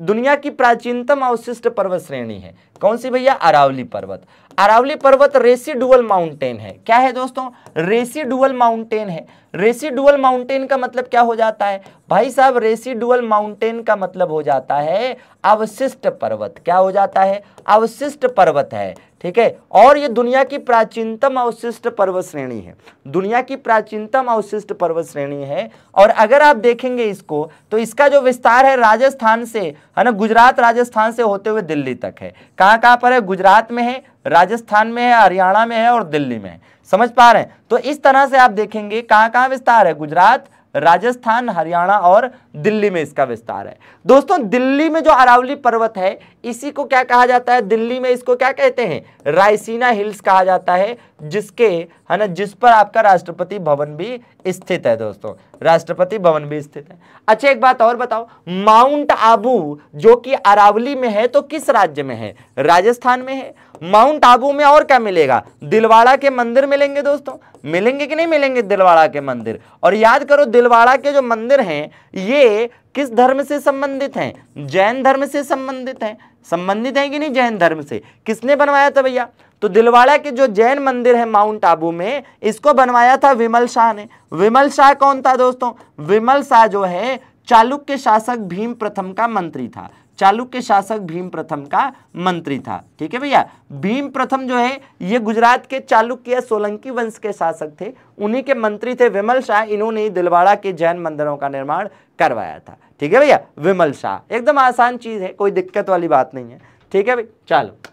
दुनिया की प्राचीनतम अवशिष्ट पर्वत श्रेणी है। कौन सी भैया? अरावली पर्वत। अरावली पर्वत रेसिडुअल माउंटेन है। क्या है दोस्तों? रेसिडुअल माउंटेन है। रेसिडुअल माउंटेन का मतलब क्या हो जाता है? भाई साहब, रेसिडुअल माउंटेन का मतलब हो जाता है अवशिष्ट पर्वत। क्या हो जाता है? अवशिष्ट पर्वत है, ठीक है? और ये दुनिया की प्राचीनतम अवशिष्ट पर्वत श्रेणी है। दुनिया की प्राचीनतम अवशिष्ट पर्वत श्रेणी है। और अगर आप देखेंगे इसको तो इसका जो विस्तार है राजस्थान से, है ना? गुजरात राजस्थान से होते हुए दिल्ली तक है। कहाँ कहाँ पर है? गुजरात में है। राजस्थान में है, हरियाणा में है और दिल्ली में है। समझ पा रहे हैं? तो इस तरह से आप देखेंगे कहाँ कहाँ विस्तार है। गुजरात, राजस्थान, हरियाणा और दिल्ली में इसका विस्तार है। दोस्तों, दिल्ली में जो अरावली पर्वत है, इसी को क्या कहा जाता है? दिल्ली में इसको क्या कहते हैं? रायसीना हिल्स कहा जाता है, जिसके, है ना, जिस पर आपका राष्ट्रपति भवन भी स्थित है, दोस्तों। राष्ट्रपति भवन भी स्थित है। अच्छा एक बात और बताओ, माउंट आबू, जो कि अरावली में है तो किस राज्य में है? राजस्थान में है। माउंट आबू में और क्या मिलेगा? दिलवाड़ा के मंदिर मिलेंगे दोस्तों। मिलेंगे कि नहीं मिलेंगे दिलवाड़ा के मंदिर? और याद करो, दिलवाड़ा के जो मंदिर हैं, ये किस धर्म से संबंधित हैं? जैन धर्म से संबंधित हैं। संबंधित है कि नहीं जैन धर्म से? किसने बनवाया था भैया? तो दिलवाड़ा के जो जैन मंदिर है माउंट आबू में, इसको बनवाया था विमल शाह ने। विमल शाह कौन था दोस्तों? विमल शाह जो है, चालुक्य शासक भीम प्रथम का मंत्री था। चालुक्य शासक भीम प्रथम का मंत्री था। ठीक है भैया? भीम प्रथम जो है, ये गुजरात के चालुक्य सोलंकी वंश के शासक थे। उन्हीं के मंत्री थे विमल शाह। इन्होंने ही दिलवाड़ा के जैन मंदिरों का निर्माण करवाया था। ठीक है भैया? विमल शाह। एकदम आसान चीज़ है, कोई दिक्कत वाली बात नहीं है। ठीक है भाई चलो।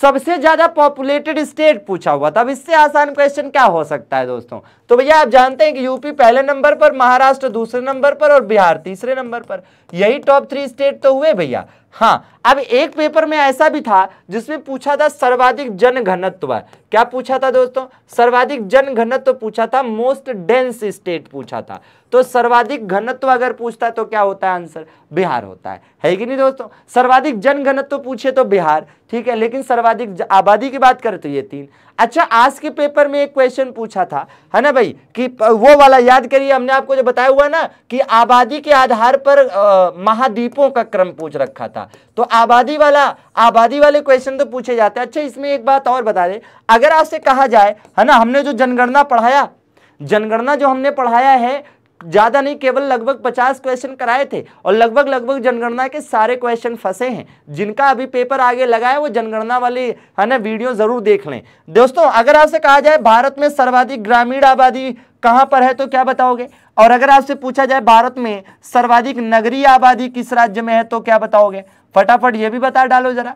सबसे ज़्यादा पॉपुलेटेड स्टेट पूछा हुआ था। अब इससे आसान क्वेश्चन क्या हो सकता है दोस्तों? तो भैया, आप जानते हैं कि यूपी पहले नंबर पर, महाराष्ट्र दूसरे नंबर पर और बिहार तीसरे नंबर पर। यही टॉप थ्री स्टेट तो हुए भैया। हाँ अब एक पेपर में ऐसा भी था जिसमें पूछा था सर्वाधिक जन घनत्व। क्या पूछा था दोस्तों? सर्वाधिक जन घनत्व पूछा था मोस्ट डेंस स्टेट पूछा था। तो सर्वाधिक घनत्व अगर पूछता तो क्या होता है आंसर? बिहार होता है। है कि नहीं दोस्तों? सर्वाधिक जन घनत्व पूछे तो बिहार, ठीक है, लेकिन सर्वाधिक आबादी की बात करें तो ये तीन। अच्छा आज के पेपर में एक क्वेश्चन पूछा था, है ना भाई? कि वो वाला याद करिए, हमने आपको जो बताया हुआ ना कि आबादी के आधार पर महाद्वीपों का क्रम पूछ रखा था। तो आबादी वाला, आबादी वाले क्वेश्चन तो पूछे जाते हैं। अच्छा इसमें एक बात और बता दे। अगर आपसे कहा जाए, है ना, हमने जो जनगणना पढ़ाया, जनगणना जो हमने पढ़ाया है, ज़्यादा नहीं, केवल लगभग पचास क्वेश्चन कराए थे, और लगभग लगभग जनगणना के सारे क्वेश्चन फंसे हैं। जिनका अभी पेपर आगे लगा है, वो जनगणना वाली, है ना वीडियो ज़रूर देख लें। दोस्तों, अगर आपसे कहा जाए, भारत में सर्वाधिक ग्रामीण आबादी कहाँ पर है तो क्या बताओगे? और अगर आपसे पूछा जाए, भारत में सर्वाधिक नगरीय आबादी किस राज्य में है तो क्या बताओगे? फटाफट ये भी बता डालो जरा।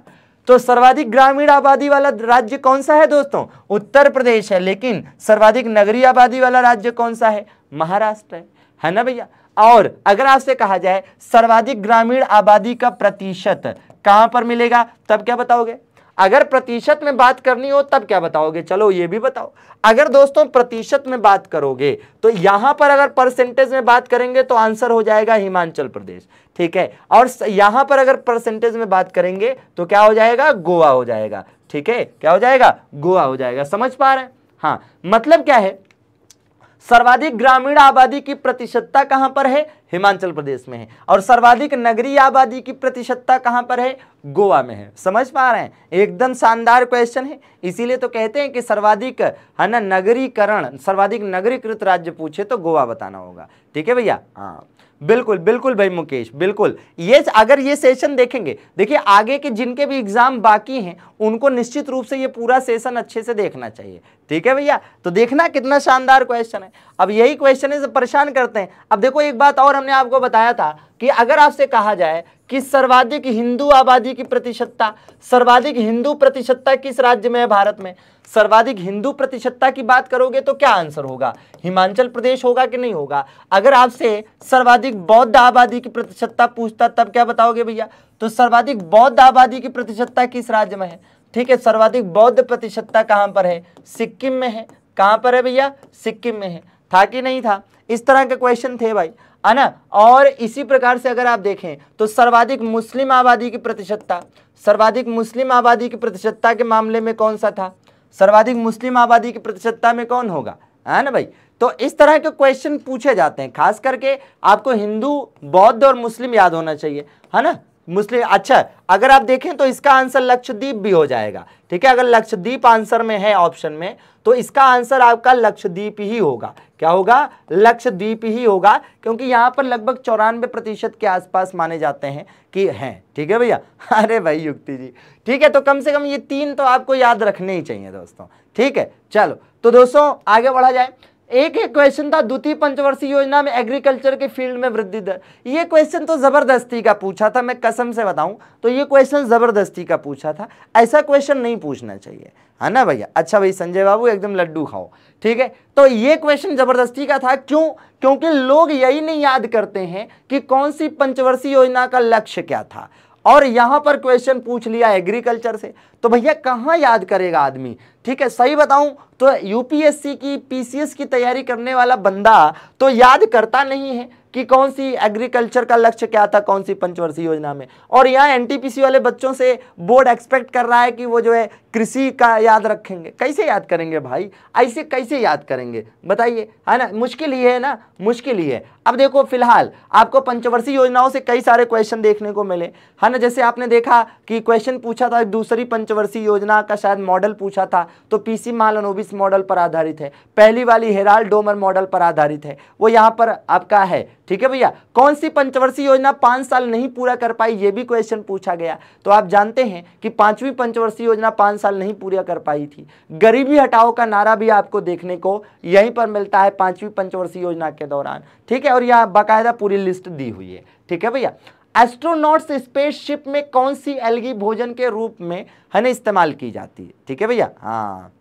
तो सर्वाधिक ग्रामीण आबादी वाला राज्य कौन सा है दोस्तों? उत्तर प्रदेश है, लेकिन सर्वाधिक नगरीय आबादी वाला राज्य कौन सा है? महाराष्ट्र है है ना भैया? और अगर आपसे कहा जाए, सर्वाधिक ग्रामीण आबादी का प्रतिशत कहाँ पर मिलेगा, तब क्या बताओगे? अगर प्रतिशत में बात करनी हो, तब क्या बताओगे? चलो ये भी बताओ। अगर दोस्तों, प्रतिशत में बात करोगे तो यहाँ पर अगर परसेंटेज में बात करेंगे तो आंसर हो जाएगा हिमाचल प्रदेश। ठीक है? और यहाँ पर अगर परसेंटेज में बात करेंगे तो क्या हो जाएगा? गोवा हो जाएगा। ठीक है? क्या हो जाएगा? गोवा हो जाएगा। समझ पा रहे हैं? हाँ। मतलब क्या है? सर्वाधिक ग्रामीण आबादी की प्रतिशतता कहाँ पर है? हिमाचल प्रदेश में है। और सर्वाधिक नगरीय आबादी की प्रतिशतता कहाँ पर है? गोवा में है। समझ पा रहे हैं? एकदम शानदार क्वेश्चन है। इसीलिए तो कहते हैं कि सर्वाधिक, है ना, नगरीकरण, सर्वाधिक नगरीकृत राज्य पूछे तो गोवा बताना होगा। ठीक है भैया? हाँ। बिल्कुल बिल्कुल भाई मुकेश, बिल्कुल। ये अगर ये सेशन देखेंगे, देखिए, आगे के जिनके भी एग्ज़ाम बाकी हैं, उनको निश्चित रूप से ये पूरा सेशन अच्छे से देखना चाहिए। ठीक है भैया? तो देखना कितना शानदार क्वेश्चन है। अब यही क्वेश्चन है परेशान करते हैं। अब देखो, एक बात और हमने आपको बताया था कि अगर आपसे कहा जाए कि सर्वाधिक हिंदू आबादी की प्रतिशतता, सर्वाधिक हिंदू प्रतिशतता किस राज्य में है? भारत में। सर्वाधिक हिंदू प्रतिशतता की बात करोगे तो क्या आंसर होगा? हिमाचल प्रदेश होगा कि नहीं होगा? अगर आपसे सर्वाधिक बौद्ध आबादी की प्रतिशतता पूछता तब क्या बताओगे भैया? तो सर्वाधिक बौद्ध आबादी की प्रतिशतता किस राज्य में है? ठीक है, सर्वाधिक बौद्ध प्रतिशतता कहाँ पर है? सिक्किम में है। कहाँ पर है भैया? सिक्किम में है। था कि नहीं था? इस तरह के क्वेश्चन थे भाई, है ना? और इसी प्रकार से अगर आप देखें तो सर्वाधिक मुस्लिम आबादी की प्रतिशतता, सर्वाधिक मुस्लिम आबादी की प्रतिशतता के मामले में कौन सा था? सर्वाधिक मुस्लिम आबादी की प्रतिशतता में कौन होगा? है ना भाई? तो इस तरह के क्वेश्चन पूछे जाते हैं। खास करके आपको हिंदू, बौद्ध और मुस्लिम याद होना चाहिए। है ना? मुस्लिम अच्छा अगर आप देखें तो इसका आंसर लक्षद्वीप भी हो जाएगा, ठीक है? अगर लक्षद्वीप आंसर में है ऑप्शन में तो इसका आंसर आपका लक्षद्वीप ही होगा। क्या होगा? लक्षद्वीप ही होगा, क्योंकि यहाँ पर लगभग चौरानवे प्रतिशत के आसपास माने जाते हैं कि हैं, ठीक है भैया? (laughs) अरे भाई युक्ति जी, ठीक है तो कम से कम ये तीन तो आपको याद रखने ही चाहिए दोस्तों, ठीक है? चलो तो दोस्तों, आगे बढ़ा जाए। एक एक क्वेश्चन था द्वितीय पंचवर्षीय योजना में एग्रीकल्चर के फ़ील्ड में वृद्धि दर। ये क्वेश्चन तो ज़बरदस्ती का पूछा था, मैं कसम से बताऊँ तो ये क्वेश्चन ज़बरदस्ती का पूछा था। ऐसा क्वेश्चन नहीं पूछना चाहिए। है ना भैया? अच्छा भाई, संजय बाबू, एकदम लड्डू खाओ। ठीक है? तो ये क्वेश्चन ज़बरदस्ती का था। क्यों? क्योंकि लोग यही नहीं याद करते हैं कि कौन सी पंचवर्षीय योजना का लक्ष्य क्या था। और यहाँ पर क्वेश्चन पूछ लिया एग्रीकल्चर से। तो भैया, कहाँ याद करेगा आदमी? ठीक है, सही बताऊँ तो यूपीएससी की पीसीएस की तैयारी करने वाला बंदा तो याद करता नहीं है कि कौन सी एग्रीकल्चर का लक्ष्य क्या था, कौन सी पंचवर्षीय योजना में। और यहाँ एनटीपीसी वाले बच्चों से बोर्ड एक्सपेक्ट कर रहा है कि वो जो है कृषि का याद रखेंगे। कैसे याद करेंगे भाई? ऐसे कैसे याद करेंगे? बताइए, है ना? मुश्किल ही है ना? मुश्किल ही है। अब देखो, फ़िलहाल आपको पंचवर्षीय योजनाओं से कई सारे क्वेश्चन देखने को मिले। है ना? जैसे आपने देखा कि क्वेश्चन पूछा था दूसरी पंचवर्षीय योजना का शायद मॉडल पूछा था तो पीसी मालनोबिस मॉडल पर आधारित है। पहली वाली हेराल डोमर मॉडल पर आधारित है। वो यहाँ पर आपका है। ठीक है भैया? कौन सी पंचवर्षीय योजना पाँच साल नहीं पूरा कर पाई, ये भी क्वेश्चन पूछा गया। तो आप जानते हैं कि पांचवी पंचवर्षीय योजना पाँच नहीं पूरा कर पाई थी। गरीबी हटाओ का नारा भी आपको देखने को यहीं पर मिलता है पांचवी पंचवर्षीय योजना के दौरान। ठीक है, और यह बाकायदा पूरी लिस्ट दी हुई है। ठीक है भैया, एस्ट्रोनॉट्स स्पेसशिप में कौन सी एलगी भोजन के रूप में है ना इस्तेमाल की जाती है? ठीक है भैया? हाँ।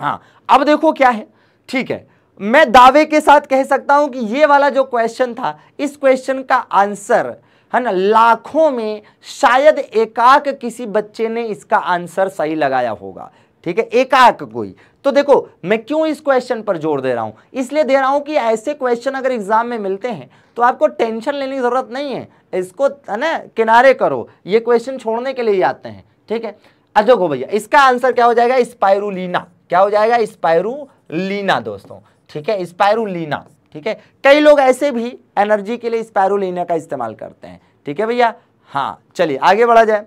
हाँ अब देखो क्या है। ठीक है, मैं दावे के साथ कह सकता हूँ कि ये वाला जो क्वेश्चन था, इस क्वेश्चन का आंसर है ना, लाखों में शायद एकाक किसी बच्चे ने इसका आंसर सही लगाया होगा। ठीक है, एकाक कोई। तो देखो, मैं क्यों इस क्वेश्चन पर ज़ोर दे रहा हूँ? इसलिए दे रहा हूँ कि ऐसे क्वेश्चन अगर एग्ज़ाम में मिलते हैं तो आपको टेंशन लेने की ज़रूरत नहीं है। इसको, है ना, किनारे करो। ये क्वेश्चन छोड़ने के लिए आते हैं। ठीक है? देखो भैया, इसका आंसर क्या हो जाएगा? स्पायरुलीना क्या हो जाएगा? स्पायरुलीना दोस्तों। ठीक है? स्पायरुलीना ठीक है? कई लोग ऐसे भी एनर्जी के लिए स्पायरुलीना का इस्तेमाल करते हैं। ठीक है भैया? हाँ चलिए, आगे बढ़ा जाए।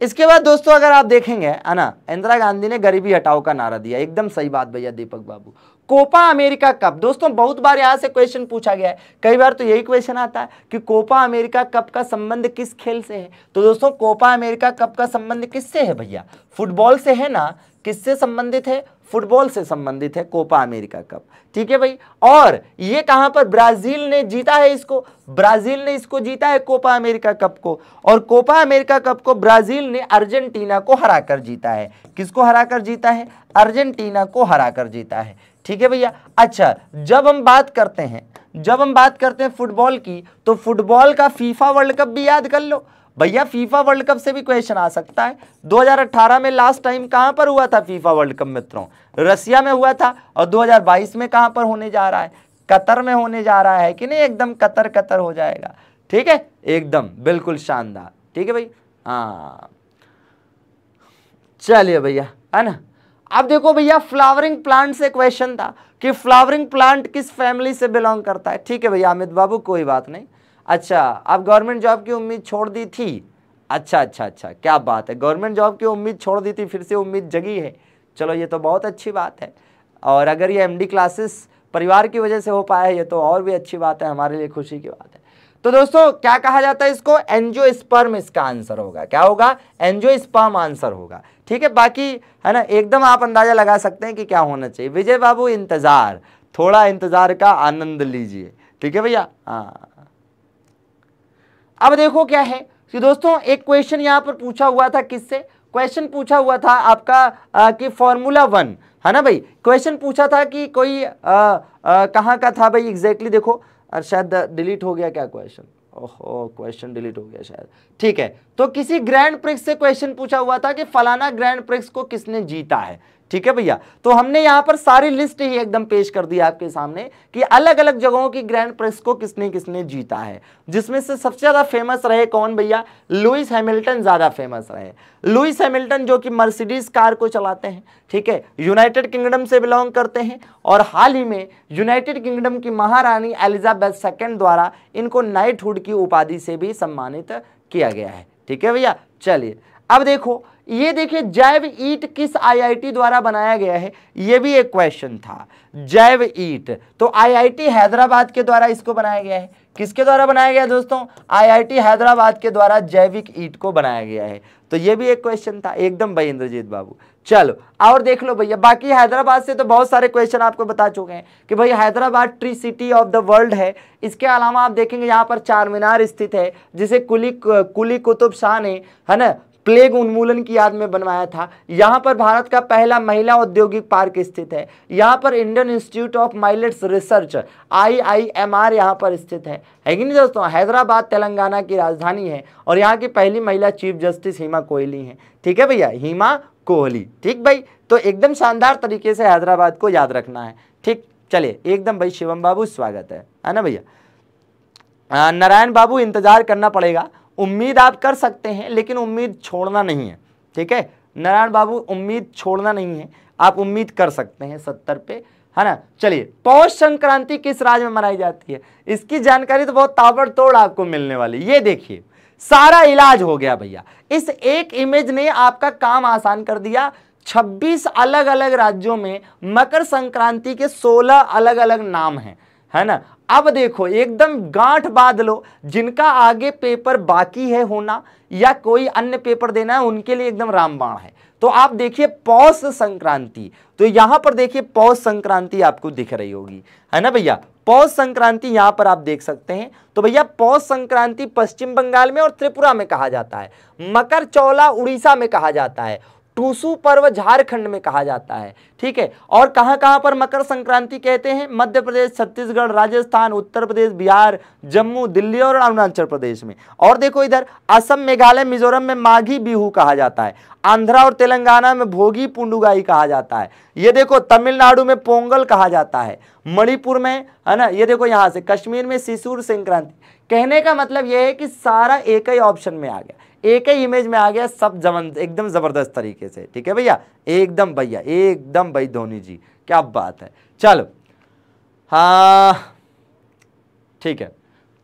इसके बाद दोस्तों, अगर आप देखेंगे, है ना, इंदिरा गांधी ने गरीबी हटाओ का नारा दिया। एकदम सही बात भैया, दीपक बाबू। Copa America cup. दोस्तों, बहुत बार यहाँ से क्वेश्चन पूछा गया है। कई बार तो यही क्वेश्चन आता है कि कोपा अमेरिका कप का संबंध किस खेल से है? तो दोस्तों, कोपा अमेरिका कप का संबंध किससे है भैया? फुटबॉल से है ना? किससे संबंधित है? फुटबॉल से संबंधित है कोपा अमेरिका कप। ठीक है भाई? और ये कहाँ पर? ब्राज़ील ने जीता है इसको। ब्राज़ील ने इसको जीता है कोपा अमेरिका कप को। और कोपा अमेरिका कप को ब्राज़ील ने अर्जेंटीना को हराकर जीता है। किसको हराकर जीता है? अर्जेंटीना को हराकर जीता है। ठीक है भैया? अच्छा जब हम बात करते हैं, जब हम बात करते हैं फुटबॉल की तो फुटबॉल का फीफा वर्ल्ड कप भी याद कर लो। भैया फीफा वर्ल्ड कप से भी क्वेश्चन आ सकता है। 2018 में लास्ट टाइम कहाँ पर हुआ था फीफा वर्ल्ड कप मित्रों? रसिया में हुआ था और 2022 में कहाँ पर होने जा रहा है? कतर में होने जा रहा है कि नहीं? एकदम कतर कतर हो जाएगा। ठीक है? एकदम, बिल्कुल शानदार। ठीक है भाई? हाँ। चलिए भैया, है ना? अब देखो भैया फ्लावरिंग प्लांट से क्वेश्चन था कि फ्लावरिंग प्लांट किस फैमिली से बिलोंग करता है? ठीक है भैया, अमित बाबू, कोई बात नहीं। अच्छा आप गवर्नमेंट जॉब की उम्मीद छोड़ दी थी? अच्छा अच्छा अच्छा क्या बात है। गवर्नमेंट जॉब की उम्मीद छोड़ दी थी, फिर से उम्मीद जगी है। चलो, ये तो बहुत अच्छी बात है। और अगर ये एमडी क्लासेस परिवार की वजह से हो पाया है ये तो और भी अच्छी बात है, हमारे लिए खुशी की बात है। तो दोस्तों, क्या कहा जाता है इसको? एंजियोस्पर्म इसका आंसर होगा। क्या होगा? एंजियोस्पर्म आंसर होगा। ठीक है, बाकी, है ना, एकदम आप अंदाज़ा लगा सकते हैं कि क्या होना चाहिए। विजय बाबू, इंतज़ार। थोड़ा इंतज़ार का आनंद लीजिए। ठीक है भैया? हाँ। अब देखो क्या है। कि दोस्तों एक क्वेश्चन यहाँ पर पूछा हुआ था किससे? क्वेश्चन पूछा हुआ था आपका आ, कि फॉर्मूला वन है ना भाई? क्वेश्चन पूछा था कि कोई कहाँ का था भाई एग्जैक्टली देखो। और शायद डिलीट हो गया क्या क्वेश्चन ओहो क्वेश्चन डिलीट हो गया शायद। ठीक है तो किसी ग्रैंड प्रिक्स से क्वेश्चन पूछा हुआ था कि फलाना ग्रैंड प्रिक्स को किसने जीता है? ठीक है भैया? तो हमने यहाँ पर सारी लिस्ट ही एकदम पेश कर दी आपके सामने कि अलग अलग जगहों की ग्रैंड प्रिक्स को किसने किसने जीता है। जिसमें से सबसे ज़्यादा फ़ेमस रहे कौन भैया? लुइस हैमिल्टन ज़्यादा फ़ेमस रहे। लुइस हैमिल्टन जो कि मर्सिडीज कार को चलाते हैं, ठीक है? यूनाइटेड किंगडम से बिलोंग करते हैं और हाल ही में यूनाइटेड किंगडम की महारानी एलिजाबेथ सेकेंड द्वारा इनको नाइटहुड की उपाधि से भी सम्मानित किया गया है। ठीक है भैया? चलिए, अब देखो ये देखिए, जैव ईट किस आईआईटी द्वारा बनाया गया है? ये भी एक क्वेश्चन था। जैव ईट। तो आईआईटी हैदराबाद के द्वारा इसको बनाया गया है। किसके द्वारा बनाया गया दोस्तों? आईआईटी हैदराबाद के द्वारा जैविक ईट को बनाया गया है। तो ये भी एक क्वेश्चन था। एकदम भाई इंद्रजीत बाबू। चलो, और देख लो भैया, बाकी हैदराबाद से तो बहुत सारे क्वेश्चन आपको बता चुके हैं कि भाई Hyderabad tree city of the world है। इसके अलावा आप देखेंगे, यहाँ पर चार मीनार स्थित है, जिसे कुली कुली कुतुब शाह ने, है ना प्लेग उन्मूलन की याद में बनवाया था। यहाँ पर भारत का पहला महिला औद्योगिक पार्क स्थित है। यहाँ पर Indian Institute of Millets Research, I I M R, यहाँ पर स्थित है। है कि नहीं दोस्तों? हैदराबाद, तेलंगाना की राजधानी है और यहाँ की पहली महिला चीफ जस्टिस हिमा कोहली हैं। ठीक है भैया? हिमा कोहली। ठीक भाई? तो एकदम शानदार तरीके से हैदराबाद को याद रखना है। ठीक? चलिए, एकदम भाई शिवम बाबू, स्वागत है। है ना भैया? नारायण बाबू, इंतज़ार करना पड़ेगा। उम्मीद आप कर सकते हैं, लेकिन उम्मीद छोड़ना नहीं है, ठीक है? नारायण बाबू, उम्मीद छोड़ना नहीं है, आप उम्मीद कर सकते हैं सत्तर पे, है ना? चलिए, पौष संक्रांति किस राज्य में मनाई जाती है? इसकी जानकारी तो बहुत ताबड़तोड़ आपको मिलने वाली ये देखिए, सारा इलाज हो गया भैया। इस एक इमेज ने आपका काम आसान कर दिया। 26 अलग अलग राज्यों में मकर संक्रांति के 16 अलग अलग नाम हैं, है ना? अब देखो, एकदम गांठ बाँध लो। जिनका आगे पेपर बाकी है होना या कोई अन्य पेपर देना है, उनके लिए एकदम रामबाण है। तो आप देखिए, पौष संक्रांति। तो यहाँ पर देखिए, पौष संक्रांति आपको दिख रही होगी। है ना भैया? पौष संक्रांति यहाँ पर आप देख सकते हैं। तो भैया, पौष संक्रांति पश्चिम बंगाल में और त्रिपुरा में कहा जाता है। मकर चौला उड़ीसा में कहा जाता है। टूसू पर्व झारखंड में कहा जाता है। ठीक है? और कहाँ कहाँ पर मकर संक्रांति कहते हैं? मध्य प्रदेश, छत्तीसगढ़, राजस्थान, उत्तर प्रदेश, बिहार, जम्मू, दिल्ली और अरुणाचल प्रदेश में। और देखो इधर, असम, मेघालय, मिजोरम में माघी बिहू कहा जाता है। आंध्रा और तेलंगाना में भोगी पुंडुगाई कहा जाता है। ये देखो तमिलनाडु में पोंगल कहा जाता है। मणिपुर में, है ना? ये देखो यहाँ से, कश्मीर में शिशुर संक्रांति। कहने का मतलब यह है कि सारा एक ही ऑप्शन में आ गया। एक ही इमेज में आ गया सब जमन एकदम ज़बरदस्त तरीके से। ठीक है भैया? एकदम भैया, एकदम भाई धोनी जी, क्या बात है। चलो। हाँ ठीक है।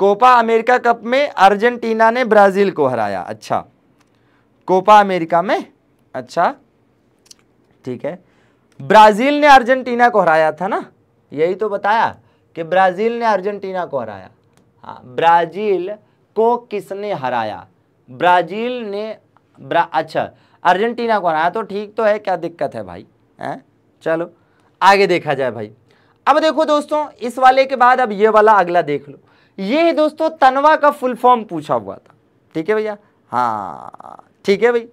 कोपा अमेरिका कप में अर्जेंटीना ने ब्राज़ील को हराया। अच्छा। कोपा अमेरिका में? अच्छा। ठीक है। ब्राज़ील ने अर्जेंटीना को हराया था ना? यही तो बताया कि ब्राज़ील ने अर्जेंटीना को हराया। हाँ ब्राज़ील को किसने हराया? ब्राज़ील ने ब्रा अच्छा अर्जेंटीना को हराया तो ठीक तो है, क्या दिक्कत है भाई? हैं? चलो, आगे देखा जाए भाई। अब देखो दोस्तों, इस वाले के बाद अब ये वाला अगला देख लो। ये दोस्तों, तनवा का फुल फॉर्म पूछा हुआ था। ठीक है भैया? हाँ ठीक है भाई।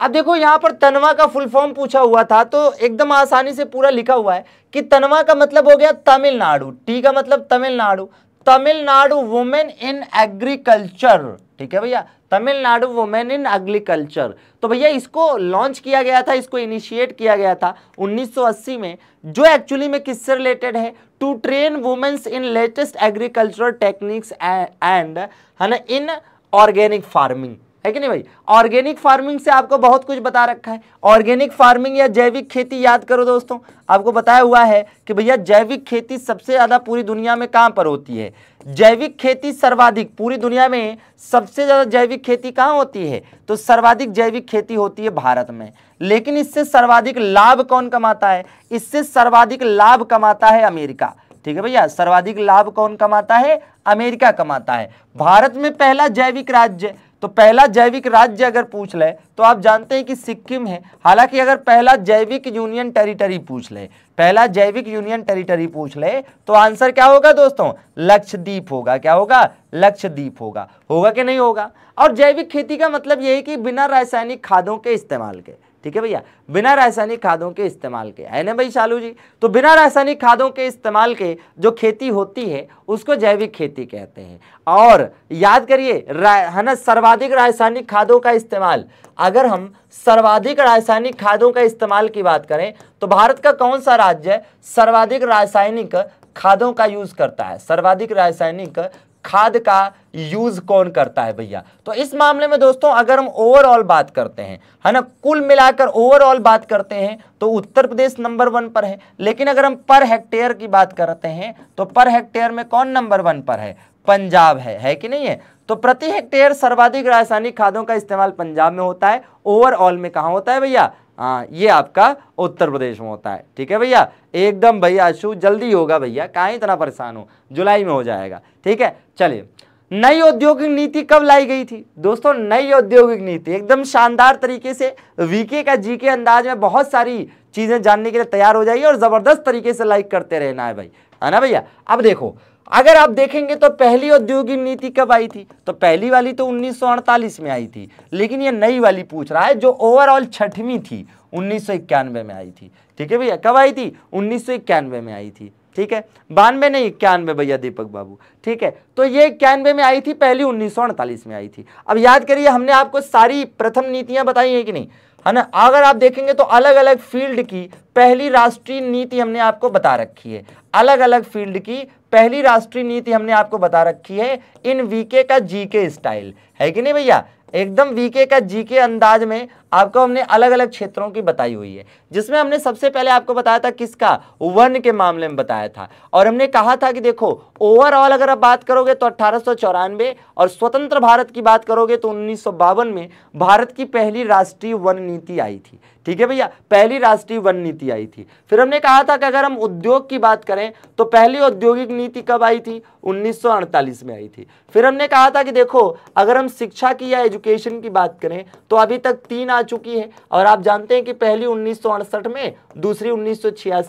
अब देखो, यहाँ पर तनवा का फुल फॉर्म पूछा हुआ था तो एकदम आसानी से पूरा लिखा हुआ है कि तनवा का मतलब हो गया तमिलनाडु। टी का मतलब Tamil Nadu. Tamil Nadu women in agriculture. ठीक है भैया? तमिलनाडु वुमेन इन एग्रीकल्चर तो भैया, इसको लॉन्च किया गया था, इसको इनिशिएट किया गया था 1980 में, जो एक्चुअली में किससे रिलेटेड है? To train women's in latest agricultural techniques and है ना इन ऑर्गेनिक फ़ार्मिंग है कि नहीं भाई? ऑर्गेनिक फ़ार्मिंग से आपको बहुत कुछ बता रखा है। ऑर्गेनिक फ़ार्मिंग या जैविक खेती याद करो दोस्तों। आपको बताया हुआ है कि भैया जैविक खेती सबसे ज़्यादा पूरी दुनिया में कहाँ पर होती है? जैविक खेती सर्वाधिक, पूरी दुनिया में सबसे ज़्यादा जैविक खेती कहाँ होती है? तो सर्वाधिक जैविक खेती होती है भारत में। लेकिन इससे सर्वाधिक लाभ कौन कमाता है? इससे सर्वाधिक लाभ कमाता है अमेरिका। ठीक है भैया? सर्वाधिक लाभ कौन कमाता है? अमेरिका कमाता है। भारत में पहला जैविक राज्य तो पहला जैविक राज्य अगर पूछ ले तो आप जानते हैं कि सिक्किम है। हालाँकि अगर पहला जैविक यूनियन टेरिटरी पूछ ले, पहला जैविक यूनियन टेरिटरी पूछ ले तो आंसर क्या होगा दोस्तों? लक्षद्वीप होगा। क्या होगा? लक्षद्वीप होगा। होगा कि नहीं होगा? और जैविक खेती का मतलब यह है कि बिना रासायनिक खादों के इस्तेमाल के। ठीक है भैया? बिना रासायनिक खादों के इस्तेमाल के। है ना भाई शालू जी? तो बिना रासायनिक खादों के इस्तेमाल के जो खेती होती है, उसको जैविक खेती कहते हैं। और याद करिए है ना, सर्वाधिक रासायनिक खादों का इस्तेमाल। अगर हम सर्वाधिक रासायनिक खादों का इस्तेमाल की बात करें तो भारत का कौन सा राज्य सर्वाधिक रासायनिक खादों का यूज़ करता है? सर्वाधिक रासायनिक खाद का यूज़ कौन करता है भैया? तो इस मामले में दोस्तों, अगर हम ओवरऑल बात करते हैं, है ना, कुल मिलाकर ओवरऑल बात करते हैं तो उत्तर प्रदेश नंबर वन पर है। लेकिन अगर हम पर हेक्टेयर की बात करते हैं तो पर हेक्टेयर में कौन नंबर वन पर है? पंजाब है है कि नहीं है? तो प्रति हेक्टेयर सर्वाधिक रासायनिक खादों का इस्तेमाल पंजाब में होता है ओवरऑल में कहा होता है भैया? हाँ ये आपका उत्तर प्रदेश में होता है। ठीक है भैया? एकदम भैया अशु जल्दी होगा भैया। कहाँ इतना परेशान हो? जुलाई में हो जाएगा। ठीक है? चलिए। नई औद्योगिक नीति कब लाई गई थी? दोस्तों, नई औद्योगिक नीति। एकदम शानदार तरीके से वीके का जी के अंदाज में बहुत सारी चीज़ें जानने के लिए तैयार हो जाइए और ज़बरदस्त तरीके से लाइक करते रहना है भाई। है ना भैया? अब देखो अगर आप देखेंगे तो पहली औद्योगिक नीति कब आई थी? तो पहली वाली तो 1948 में आई थी, लेकिन ये नई वाली पूछ रहा है जो ओवरऑल छठवीं थी, उन्नीस सौ इक्यानवे में आई थी। ठीक है भैया? कब आई थी? उन्नीस सौ इक्यानवे में आई थी। ठीक है? बानवे नहीं, इक्यानवे भैया दीपक बाबू। ठीक है? तो ये इक्यानवे में आई थी, पहली उन्नीस में आई थी। अब याद करिए, हमने आपको सारी प्रथम नीतियाँ बताई हैं कि नहीं? है ना? अगर आप देखेंगे तो अलग अलग फ़ील्ड की पहली राष्ट्रीय नीति हमने आपको बता रखी है। अलग अलग फ़ील्ड की पहली राष्ट्रीय नीति हमने आपको बता रखी है, इन वीके का जीके स्टाइल है कि नहीं भैया? एकदम वीके का जीके अंदाज में आपको हमने अलग अलग क्षेत्रों की बताई हुई है, जिसमें हमने सबसे पहले आपको बताया था किसका? वन के मामले में बताया था। और हमने कहा था कि देखो ओवरऑल अगर आप बात करोगे तो अठारह और स्वतंत्र भारत की बात करोगे तो उन्नीस सौ बावन में भारत की पहली राष्ट्रीय वन नीति आई थी। ठीक है भैया? पहली राष्ट्रीय वन नीति आई थी। फिर हमने कहा था कि अगर हम उद्योग की बात करें तो पहली औद्योगिक नीति कब आई थी? 1948 में आई थी। फिर हमने कहा था कि देखो, अगर हम शिक्षा की या एजुकेशन की बात करें तो अभी तक तीन आ चुकी है। और आप जानते हैं कि पहली उन्नीस में, दूसरी उन्नीस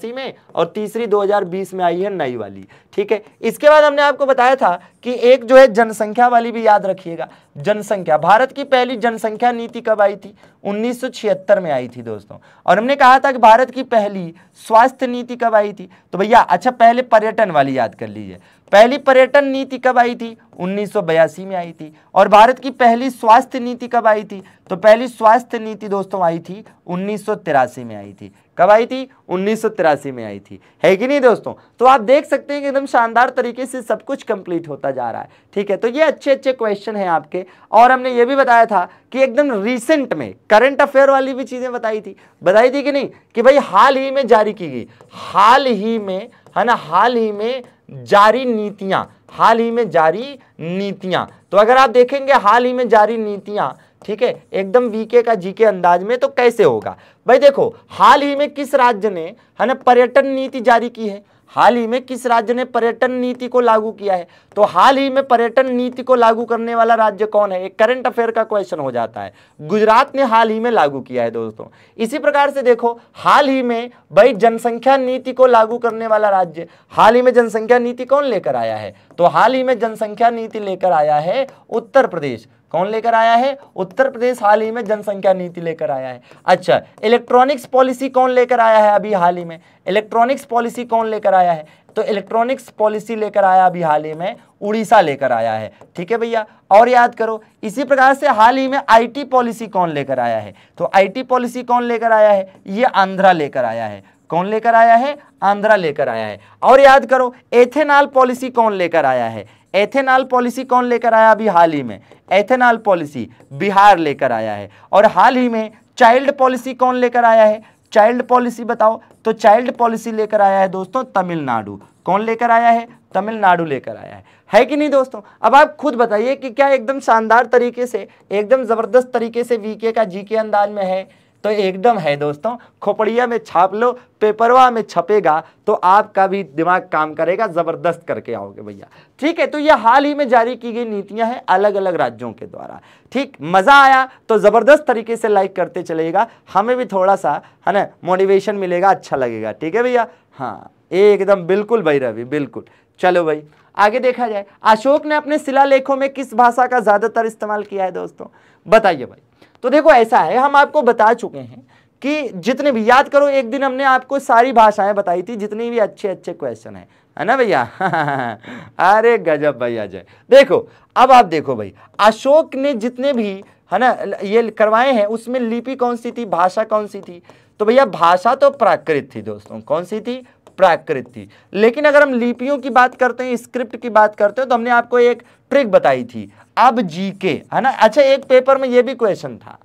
में और तीसरी 2020 में आई है नई वाली। ठीक है? इसके बाद हमने आपको बताया था कि एक जो है जनसंख्या वाली भी याद रखिएगा। जनसंख्या, भारत की पहली जनसंख्या नीति कब आई थी? 1976 में आई थी दोस्तों। और हमने कहा था कि भारत की पहली स्वास्थ्य नीति कब आई थी? तो भैया अच्छा पहले पर्यटन वाली याद कर लीजिए। पहली पर्यटन नीति कब आई थी? उन्नीस सौ बयासी में आई थी। और भारत की पहली स्वास्थ्य नीति कब आई थी? तो पहली स्वास्थ्य नीति दोस्तों आई थी उन्नीस सौ तिरासी में आई थी। कब आई थी? उन्नीस सौ तिरासी में आई थी। है कि नहीं दोस्तों? तो आप देख सकते हैं कि एकदम शानदार तरीके से सब कुछ कंप्लीट होता जा रहा है। ठीक है तो ये अच्छे अच्छे क्वेश्चन हैं आपके। और हमने ये भी बताया था कि एकदम रिसेंट में करंट अफेयर वाली भी चीज़ें बताई थी। बताई थी कि नहीं? कि भाई हाल ही में जारी की गई। हाल ही में, है ना? हाल ही में जारी नीतियाँ, हाल ही में जारी नीतियाँ। तो अगर आप देखेंगे हाल ही में जारी नीतियाँ, ठीक है, एकदम वीके का जीके अंदाज में तो कैसे होगा? भाई देखो, हाल ही में किस राज्य ने, है ना, पर्यटन नीति जारी की है? हाल ही में किस राज्य ने पर्यटन नीति को लागू किया है? तो हाल ही में पर्यटन नीति को लागू करने वाला राज्य कौन है? एक करंट अफेयर का क्वेश्चन हो जाता है। गुजरात ने हाल ही में लागू किया है दोस्तों। इसी प्रकार से देखो, हाल ही में भाई जनसंख्या नीति को लागू करने वाला राज्य, हाल ही में जनसंख्या नीति कौन लेकर आया है? तो हाल ही में जनसंख्या नीति लेकर आया है उत्तर प्रदेश। कौन लेकर आया है उत्तर प्रदेश हाल ही में जनसंख्या नीति लेकर आया है अच्छा इलेक्ट्रॉनिक्स पॉलिसी कौन लेकर आया है अभी हाल ही में इलेक्ट्रॉनिक्स पॉलिसी कौन लेकर आया है तो इलेक्ट्रॉनिक्स पॉलिसी लेकर आया अभी हाल ही में उड़ीसा लेकर आया है ठीक है भैया और याद करो इसी प्रकार से हाल ही में आईटी पॉलिसी कौन लेकर आया है तो आईटी पॉलिसी कौन लेकर आया है ये आंध्रा लेकर आया है कौन लेकर आया है आंध्रा लेकर आया है और याद करो एथेनॉल पॉलिसी कौन लेकर आया है एथेनॉल पॉलिसी कौन लेकर आया अभी हाल ही में? एथेनॉल पॉलिसी बिहार लेकर आया है। और हाल ही में चाइल्ड पॉलिसी कौन लेकर आया है? चाइल्ड पॉलिसी बताओ। तो चाइल्ड पॉलिसी लेकर आया है दोस्तों तमिलनाडु। कौन लेकर आया है? तमिलनाडु लेकर आया है। है कि नहीं दोस्तों? अब आप खुद बताइए कि क्या एकदम शानदार तरीके से, एकदम ज़बरदस्त तरीके से वीके का जीके अंदाज में है? तो एकदम है दोस्तों, खोपड़िया में छाप लो, पेपरवा में छपेगा तो आपका भी दिमाग काम करेगा, ज़बरदस्त करके आओगे भैया। ठीक है तो ये हाल ही में जारी की गई नीतियाँ हैं अलग अलग राज्यों के द्वारा। ठीक, मज़ा आया तो ज़बरदस्त तरीके से लाइक करते चलेगा। हमें भी थोड़ा सा है ना मोटिवेशन मिलेगा अच्छा लगेगा। ठीक है भैया? हाँ एकदम बिल्कुल भाई रवि, बिल्कुल। चलो भाई, आगे देखा जाए। अशोक ने अपने शिलालेखों में किस भाषा का ज़्यादातर इस्तेमाल किया है दोस्तों? बताइए भाई। तो देखो, ऐसा है, हम आपको बता चुके हैं कि जितने भी, याद करो, एक दिन हमने आपको सारी भाषाएँ बताई थी, जितनी भी अच्छे अच्छे क्वेश्चन है। है ना भैया? (laughs) अरे गजब भैया जय देखो, अब आप देखो भाई, अशोक ने जितने भी, है ना ये करवाए हैं, उसमें लिपि कौन सी थी, भाषा कौन सी थी? तो भैया, भाषा तो प्राकृत थी दोस्तों। कौन सी थी? प्राकृत थी। लेकिन अगर हम लिपियों की बात करते हैं, स्क्रिप्ट की बात करते हैं तो हमने आपको एक ट्रिक बताई थी। अब जीके है ना? अच्छा एक पेपर में ये भी क्वेश्चन था।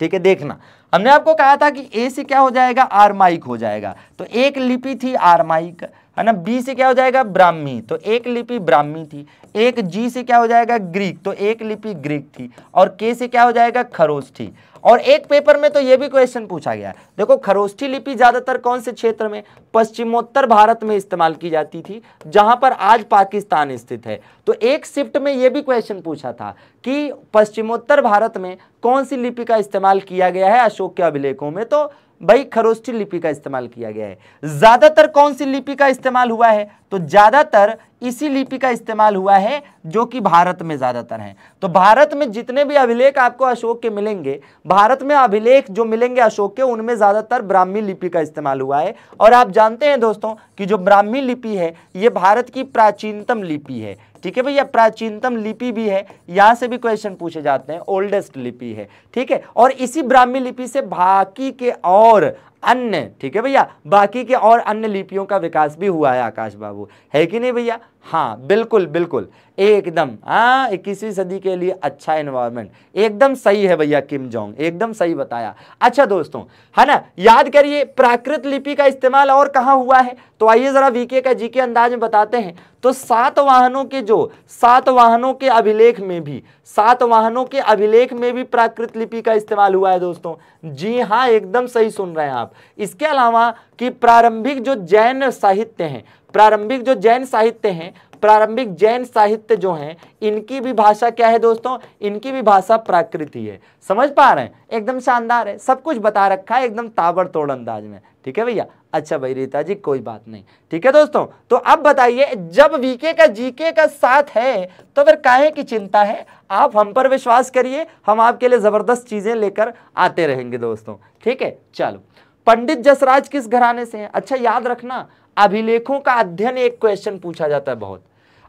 ठीक है, देखना। हमने आपको कहा था कि ए से क्या हो जाएगा? आरमाइक हो जाएगा। तो एक लिपि थी आरमाइक है ना? बी से क्या हो जाएगा? ब्राह्मी। तो एक लिपि ब्राह्मी थी। एक जी से क्या हो जाएगा? ग्रीक तो एक लिपि ग्रीक थी और के से क्या हो जाएगा? खरोच थी। और एक पेपर में तो ये भी क्वेश्चन पूछा गया देखो, खरोष्ठी लिपि ज़्यादातर कौन से क्षेत्र में? पश्चिमोत्तर भारत में इस्तेमाल की जाती थी, जहाँ पर आज पाकिस्तान स्थित है। तो एक शिफ्ट में ये भी क्वेश्चन पूछा था कि पश्चिमोत्तर भारत में कौन सी लिपि का इस्तेमाल किया गया है अशोक के अभिलेखों में? तो भाई, खरोष्ठी लिपि का इस्तेमाल किया गया है। ज़्यादातर कौन सी लिपि का इस्तेमाल हुआ है? तो ज़्यादातर इसी लिपि का इस्तेमाल हुआ है, जो कि भारत में ज़्यादातर है। तो भारत में जितने भी अभिलेख आपको अशोक के मिलेंगे, भारत में अभिलेख जो मिलेंगे अशोक के, उनमें ज़्यादातर ब्राह्मी लिपि का इस्तेमाल हुआ है। और आप जानते हैं दोस्तों कि जो ब्राह्मी लिपि है, ये भारत की प्राचीनतम लिपि है। ठीक है भैया, प्राचीनतम लिपि भी है, यहाँ से भी क्वेश्चन पूछे जाते हैं ओल्डेस्ट लिपि है। ठीक है, और इसी ब्राह्मी लिपि से बाकी के और अन्य, ठीक है भैया? बाकी के और अन्य लिपियों का विकास भी हुआ है, आकाश बाबू। है कि नहीं भैया? हाँ बिल्कुल बिल्कुल। एकदम हाँ इक्कीसवीं सदी के लिए अच्छा इन्वायरमेंट एकदम सही है भैया किम जोंग, एकदम सही बताया। अच्छा दोस्तों, है ना? याद करिए, प्राकृत लिपि का इस्तेमाल और कहाँ हुआ है? तो आइए जरा वीके का जी के अंदाज में बताते हैं। तो सात वाहनों के जो, सात वाहनों के अभिलेख में भी, सात वाहनों के अभिलेख में भी प्राकृत लिपि का इस्तेमाल हुआ है दोस्तों। जी हाँ एकदम सही सुन रहे हैं आप। इसके अलावा कि प्रारंभिक जो जैन साहित्य हैं प्रारंभिक जो जैन साहित्य हैं, प्रारंभिक जैन साहित्य जो हैं, इनकी भी भाषा क्या है दोस्तों? इनकी भी भाषा प्राकृति है। समझ पा रहे हैं? एकदम शानदार है। सब कुछ बता रखा है एकदम ताबड़तोड़ अंदाज में। ठीक है भैया? अच्छा भाई रीता जी, कोई बात नहीं। ठीक है दोस्तों? तो अब बताइए, जब वीके का जीके का साथ है तो फिर काहे की चिंता है? आप हम पर विश्वास करिए, हम आपके लिए ज़बरदस्त चीज़ें लेकर आते रहेंगे दोस्तों। ठीक है? चलो। पंडित जसराज किस घराने से हैं? अच्छा याद रखना अभिलेखों का अध्ययन, एक क्वेश्चन पूछा जाता है बहुत।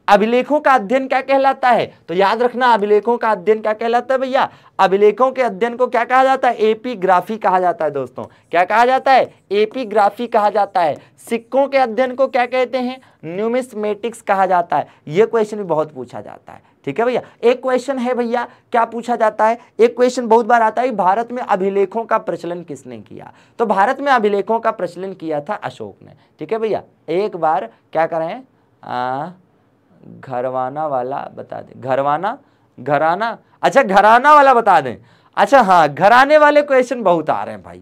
अभिलेखों का अध्ययन क्या कहलाता है? तो याद रखना, अभिलेखों का अध्ययन क्या कहलाता है भैया? अभिलेखों के अध्ययन को क्या कहा जाता है? एपीग्राफी कहा जाता है दोस्तों। क्या कहा जाता है? एपीग्राफी कहा जाता है। सिक्कों के अध्ययन को क्या कहते हैं? न्यूमिस्मेटिक्स कहा जाता है। यह क्वेश्चन भी बहुत पूछा जाता है। ठीक है भैया? एक क्वेश्चन है भैया, क्या पूछा जाता है? एक क्वेश्चन बहुत बार आता है, भारत में अभिलेखों का प्रचलन किसने किया? तो भारत में अभिलेखों का प्रचलन किया था अशोक ने, ठीक है भैया? एक बार क्या करें घरवाना वाला बता दें। घरवाना? घराना? अच्छा घराना वाला बता दें। अच्छा हाँ घराने वाले क्वेश्चन बहुत आ रहे हैं भाई।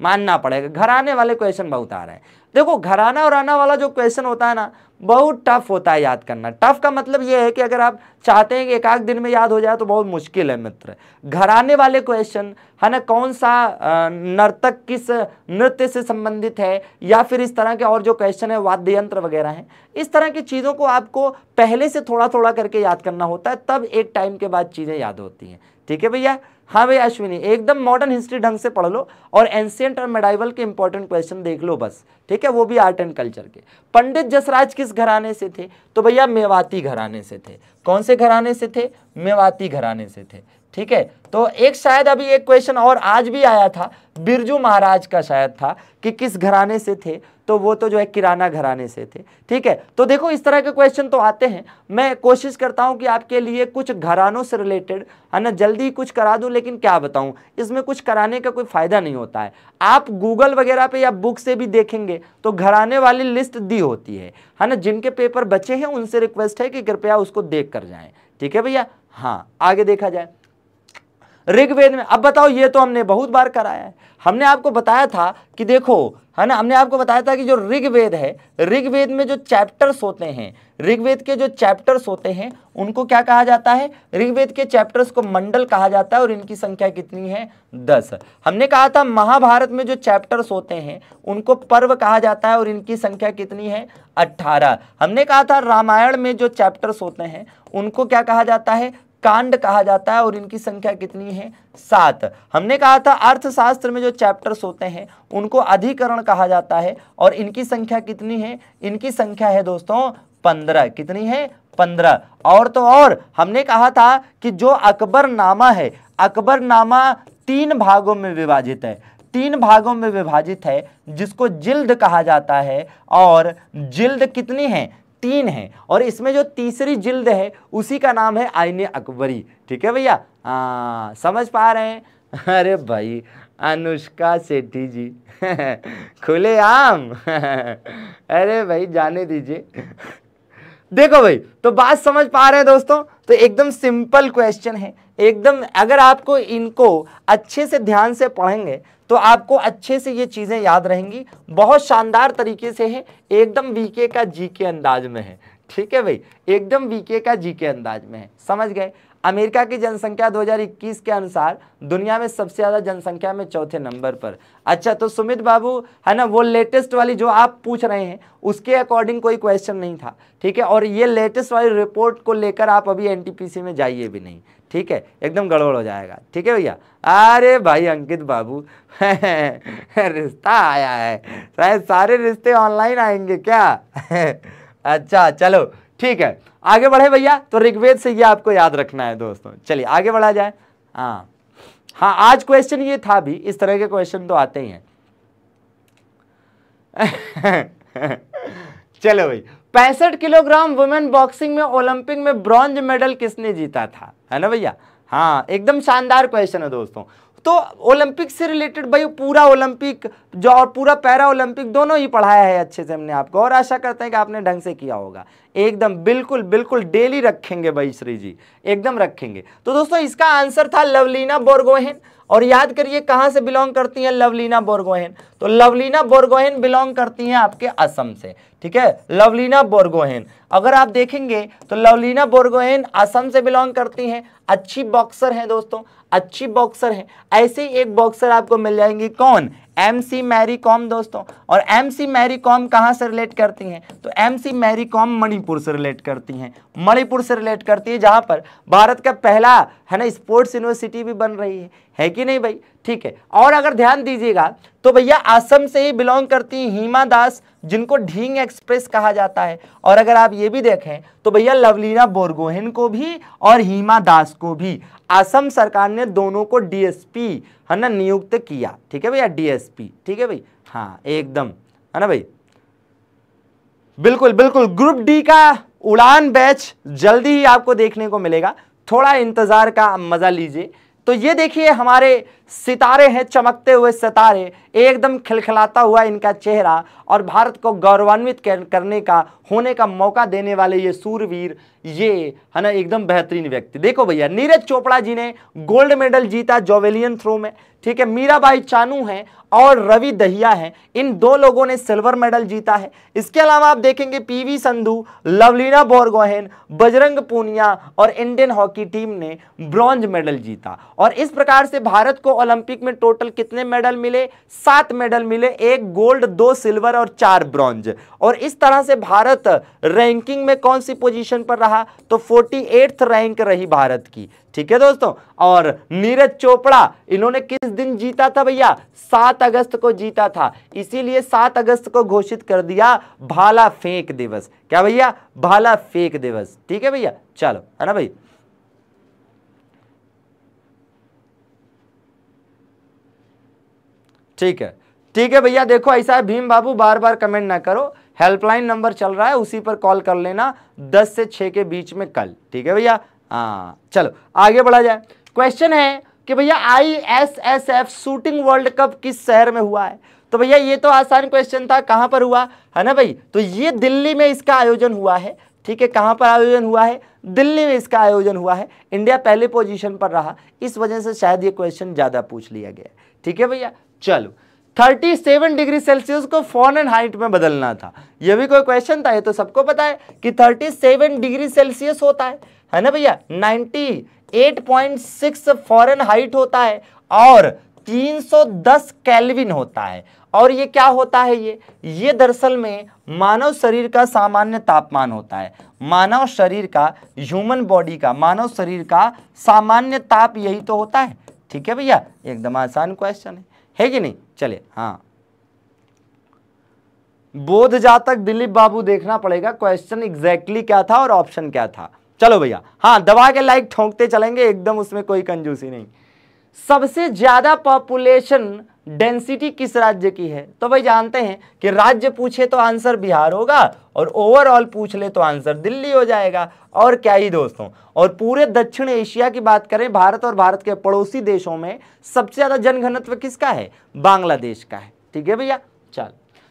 मानना पड़ेगा, घराने वाले क्वेश्चन बहुत आ रहे हैं। देखो, घराना और आना वाला जो क्वेश्चन होता है ना, बहुत टफ होता है याद करना। टफ का मतलब ये है कि अगर आप चाहते हैं कि एक आध दिन में याद हो जाए तो बहुत मुश्किल है मित्र। घराने वाले क्वेश्चन है ना, कौन सा नर्तक किस नृत्य से संबंधित है, या फिर इस तरह के और जो क्वेश्चन है वाद्य यंत्र वगैरह हैं, इस तरह की चीज़ों को आपको पहले से थोड़ा थोड़ा करके याद करना होता है, तब एक टाइम के बाद चीज़ें याद होती हैं। ठीक है भैया? हाँ भैया, अश्विनी, एकदम मॉडर्न हिस्ट्री ढंग से पढ़ लो और एंशियंट और मेडाइवल के इंपॉर्टेंट क्वेश्चन देख लो बस, ठीक है? वो भी आर्ट एंड कल्चर के। पंडित जसराज किस घराने से थे? तो भैया, मेवाती घराने से थे। कौन से घराने से थे? मेवाती घराने से थे, ठीक है? तो एक शायद अभी एक क्वेश्चन और आज भी आया था, बिरजू महाराज का शायद था, कि किस घराने से थे? तो वो तो जो है किराना घराने से थे। ठीक है? तो देखो, इस तरह के क्वेश्चन तो आते हैं। मैं कोशिश करता हूँ कि आपके लिए कुछ घरानों से रिलेटेड है ना, जल्दी कुछ करा दूँ, लेकिन क्या बताऊँ? इसमें कुछ कराने का कोई फ़ायदा नहीं होता है। आप गूगल वगैरह पे या बुक से भी देखेंगे तो घराने वाली लिस्ट दी होती है। है ना, जिनके पेपर बचे हैं, उनसे रिक्वेस्ट है कि कृपया उसको देख कर जाए। ठीक है भैया? हाँ आगे देखा जाए। ऋग्वेद में। अब बताओ, ये तो हमने बहुत बार कराया है। हमने आपको बताया था कि देखो, है ना, हमने आपको बताया था कि जो ऋग्वेद है, ऋग्वेद में जो चैप्टर्स होते हैं, ऋग्वेद के जो चैप्टर्स होते हैं, उनको क्या कहा जाता है? ऋग्वेद के चैप्टर्स को मंडल कहा जाता है और इनकी संख्या कितनी है? दस। हमने कहा था महाभारत में जो चैप्टर्स होते हैं, उनको पर्व कहा जाता है और इनकी संख्या कितनी है? अट्ठारह हमने कहा था रामायण में जो चैप्टर्स होते हैं, उनको क्या कहा जाता है? कांड कहा जाता है और इनकी संख्या कितनी है? सात। हमने कहा था अर्थशास्त्र में जो चैप्टर्स होते हैं, उनको अधिकरण कहा जाता है और इनकी संख्या कितनी है? इनकी संख्या है दोस्तों, पंद्रह। कितनी है? पंद्रह। और तो और, हमने कहा था कि जो अकबर नामा है अकबर नामा तीन भागों में विभाजित है। तीन भागों में विभाजित है, जिसको जिल्द कहा जाता है और जिल्द कितनी है? तीन है और इसमें जो तीसरी जिल्द है, उसी का नाम है आईने अकबरी। ठीक है भैया? हाँ समझ पा रहे हैं? अरे भाई, अनुष्का सेठी जी। (laughs) खुले आम। (laughs) अरे भाई, जाने दीजिए। देखो भाई तो बात समझ पा रहे हैं दोस्तों? तो एकदम सिंपल क्वेश्चन है। एकदम, अगर आपको इनको अच्छे से ध्यान से पढ़ेंगे तो आपको अच्छे से ये चीज़ें याद रहेंगी। बहुत शानदार तरीके से है। एकदम वीके का जी के अंदाज में है। ठीक है भाई? एकदम वीके का जी के अंदाज में है। समझ गए? अमेरिका की जनसंख्या 2021 के अनुसार दुनिया में सबसे ज़्यादा जनसंख्या में चौथे नंबर पर। अच्छा तो सुमित बाबू, है ना, वो लेटेस्ट वाली जो आप पूछ रहे हैं, उसके अकॉर्डिंग कोई क्वेश्चन नहीं था, ठीक है? और ये लेटेस्ट वाली रिपोर्ट को लेकर आप अभी एनटीपीसी में जाइए भी नहीं, ठीक है? एकदम गड़बड़ हो जाएगा, ठीक है भैया? अरे भाई, अंकित बाबू, (laughs) रिश्ता आया है, शायद सारे रिश्ते ऑनलाइन आएँगे क्या? (laughs) अच्छा चलो ठीक है। आगे बढ़े भैया तो ऋग्वेद से ये आपको याद रखना है दोस्तों। चलिए, आगे बढ़ा जाए। हाँ। हाँ आज क्वेश्चन ये था भी, इस तरह के क्वेश्चन तो आते ही हैं। (laughs) चलो भाई, पैंसठ किलोग्राम वुमेन बॉक्सिंग में ओलंपिक में ब्रॉन्ज मेडल किसने जीता था? है ना भैया? हाँ एकदम शानदार क्वेश्चन है दोस्तों। तो ओलंपिक से रिलेटेड भाई, पूरा ओलंपिक जो और पूरा पैरा ओलंपिक दोनों ही पढ़ाया है अच्छे से हमने आपको। और आशा करते हैं कि आपने ढंग से किया होगा। एकदम बिल्कुल बिल्कुल डेली रखेंगे भाई श्री जी एकदम रखेंगे। तो दोस्तों, इसका आंसर था लवलीना बोरगोहेन। और याद करिए कहाँ से बिलोंग करती हैं? लवलीना बोरगोहेन। तो लवलीना बोरगोहेन बिलोंग करती हैं आपके असम से, ठीक है? लवलीना बोरगोहेन। अगर आप देखेंगे तो लवलीना बोरगोहेन असम से बिलोंग करती हैं। अच्छी बॉक्सर हैं दोस्तों, अच्छी बॉक्सर हैं। ऐसे ही एक बॉक्सर आपको मिल जाएँगी कौन? एम सी मैरी कॉम दोस्तों। और एम सी मैरी कॉम कहाँ से रिलेट करती हैं? तो एम सी मैरी कॉम मणिपुर से रिलेट करती हैं। मणिपुर से रिलेट करती है जहाँ पर भारत का पहला, है ना, स्पोर्ट्स यूनिवर्सिटी भी बन रही है। है कि नहीं भाई? ठीक है। और अगर ध्यान दीजिएगा तो भैया असम से ही बिलोंग करती हैं हीमा दास, जिनको ढींग एक्सप्रेस कहा जाता है। और अगर आप ये भी देखें तो भैया लवलीना बोरगोहेन को भी और हीमा दास को भी असम सरकार ने दोनों को डीएसपी है ना, नियुक्त किया। ठीक है भैया? डीएसपी ठीक है भाई? हाँ एकदम। है ना भाई? बिल्कुल बिल्कुल। ग्रुप डी का उड़ान बैच जल्दी ही आपको देखने को मिलेगा। थोड़ा इंतज़ार का मज़ा लीजिए। तो ये देखिए हमारे सितारे हैं, चमकते हुए सितारे, एकदम खिलखिलाता हुआ इनका चेहरा और भारत को गौरवान्वित करने का, होने का मौका देने वाले ये सूरवीर ये है ना एकदम बेहतरीन व्यक्ति। देखो भैया, नीरज चोपड़ा जी ने गोल्ड मेडल जीता जोवेलियन थ्रो में। ठीक है, मीराबाई चानू हैं और रवि दहिया हैं। इन दो लोगों ने सिल्वर मेडल जीता है। इसके अलावा आप देखेंगे पीवी संधू, लवलीना बोरगोहेन, बजरंग पूनिया और इंडियन हॉकी टीम ने ब्रॉन्ज मेडल जीता। और इस प्रकार से भारत को ओलंपिक में टोटल कितने मेडल मिले? सात मेडल मिले, एक गोल्ड, दो सिल्वर और चार ब्रॉन्ज। और इस तरह से भारत रैंकिंग में कौन सी पोजीशन पर रहा तो फोर्टी रैंक रही भारत की। ठीक है दोस्तों? और नीरज चोपड़ा, इन्होंने किस दिन जीता था भैया? सात अगस्त को जीता था। इसीलिए सात अगस्त को घोषित कर दिया भाला फेंक दिवस। क्या भैया? भाला फेंक दिवस। ठीक है भैया? चलो, है ना भाई? ठीक है। ठीक है भैया, देखो ऐसा है, भीम बाबू बार बार कमेंट ना करो। हेल्पलाइन नंबर चल रहा है, उसी पर कॉल कर लेना, दस से छह के बीच में कल। ठीक है भैया? हाँ चलो, आगे बढ़ा जाए। क्वेश्चन है कि भैया I S S F shooting world cup किस शहर में हुआ है? तो भैया, ये तो आसान क्वेश्चन था, कहाँ पर हुआ? है ना भाई? तो ये दिल्ली में इसका आयोजन हुआ है। ठीक है, कहाँ पर आयोजन हुआ है? दिल्ली में इसका आयोजन हुआ है। इंडिया पहले पोजीशन पर रहा। इस वजह से शायद ये क्वेश्चन ज़्यादा पूछ लिया गया ठीक है भैया? चलो 37 डिग्री सेल्सियस को फॉरन हाइट में बदलना था। यह भी कोई क्वेश्चन था, ये तो सबको पता है कि 37 डिग्री सेल्सियस होता है। है ना भैया? 98.6 फॉरन हाइट होता है और 310 कैलविन होता है। और ये क्या होता है ये? ये दरअसल में मानव शरीर का सामान्य तापमान होता है। मानव शरीर का ह्यूमन बॉडी का, मानव शरीर का सामान्य ताप यही तो होता है। ठीक है भैया? एकदम आसान क्वेश्चन है। है कि नहीं? चलिए हाँ। बोध जातक दिलीप बाबू देखना पड़ेगा क्वेश्चन एग्जैक्टली क्या था और ऑप्शन क्या था। चलो भैया हाँ दबा के लाइक ठोंकते चलेंगे, एकदम उसमें कोई कंजूसी नहीं। सबसे ज़्यादा पॉपुलेशन डेंसिटी किस राज्य की है? तो भाई जानते हैं कि राज्य पूछे तो आंसर बिहार होगा और ओवरऑल पूछ ले तो आंसर दिल्ली हो जाएगा। और क्या ही दोस्तों? और पूरे दक्षिण एशिया की बात करें, भारत और भारत के पड़ोसी देशों में सबसे ज़्यादा जनघनत्व किसका है? बांग्लादेश का है। ठीक है भैया?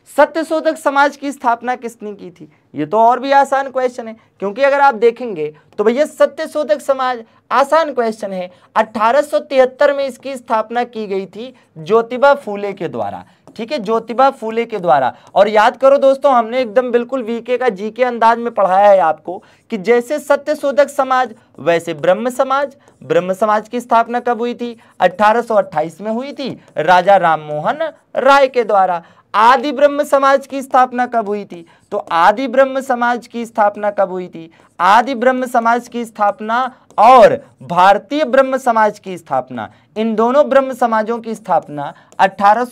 सत्यशोधक समाज की स्थापना किसने की थी? ये तो और भी आसान क्वेश्चन है, क्योंकि अगर आप देखेंगे तो भैया सत्यशोधक समाज आसान क्वेश्चन है। 1873 में इसकी स्थापना की गई थी ज्योतिबा फूले के द्वारा। ठीक है, ज्योतिबा फूले के द्वारा। और याद करो दोस्तों, हमने एकदम बिल्कुल वीके का जी के अंदाज में पढ़ाया है आपको कि जैसे सत्यशोधक समाज, वैसे ब्रह्म समाज। ब्रह्म समाज की स्थापना कब हुई थी? 1828 में हुई थी। राजा राममोहन राय के द्वारा। आदि ब्रह्म समाज की स्थापना कब हुई थी? तो आदि ब्रह्म समाज की स्थापना कब हुई थी? आदि ब्रह्म समाज की स्थापना और भारतीय ब्रह्म समाज की स्थापना। इन दोनों ब्रह्म समाजों की स्थापना अठारह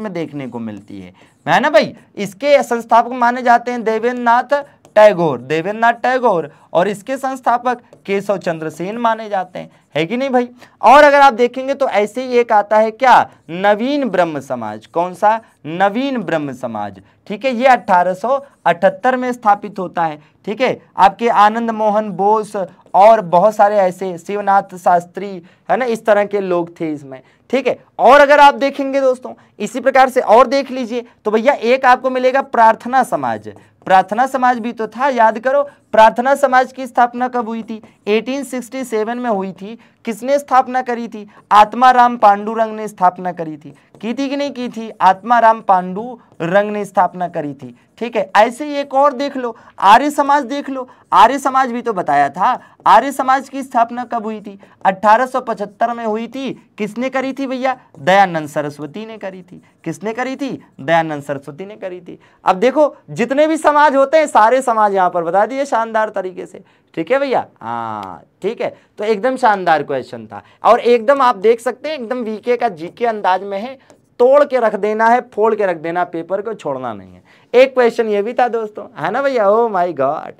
में देखने को मिलती है। है ना भाई? इसके संस्थापक माने जाते हैं देवेंद्र नाथ टैगोर देवेंद्र नाथ टैगोर और इसके संस्थापक केशव चंद्र सेन माने जाते हैं। है कि नहीं भाई? और अगर आप देखेंगे तो ऐसे ही एक आता है क्या? नवीन ब्रह्म समाज। कौन सा? नवीन ब्रह्म समाज। ठीक है, ये 1878 में स्थापित होता है। ठीक है, आपके आनंद मोहन बोस और बहुत सारे ऐसे शिवनाथ शास्त्री, है ना, इस तरह के लोग थे इसमें। ठीक है, और अगर आप देखेंगे दोस्तों, इसी प्रकार से और देख लीजिए तो भैया एक आपको मिलेगा प्रार्थना समाज। प्रार्थना समाज भी तो था याद करो प्रार्थना समाज की स्थापना कब हुई थी? 1867 में हुई थी। किसने स्थापना करी थी? आत्माराम पांडुरंग ने स्थापना करी थी। की थी कि नहीं की थी? आत्माराम पांडु रंग ने स्थापना करी थी। ठीक है, ऐसे ही एक और देख लो। आर्य समाज देख लो। आर्य समाज भी तो बताया था। आर्य समाज की स्थापना कब हुई थी? 1875 में हुई थी। किसने करी थी भैया? दयानंद सरस्वती ने करी थी। किसने करी थी? दयानंद सरस्वती ने करी थी। अब देखो, जितने भी समाज होते हैं, सारे समाज यहाँ पर बता दिए शानदार तरीके से। ठीक है भैया? हाँ ठीक है। तो एकदम शानदार क्वेश्चन था। और एकदम आप देख सकते हैं, एकदम वीके का जीके अंदाज में है। तोड़ के रख देना है, फोड़ के रख देना पेपर को छोड़ना नहीं है। एक क्वेश्चन ये भी था दोस्तों, है ना भैया? ओ माई गॉड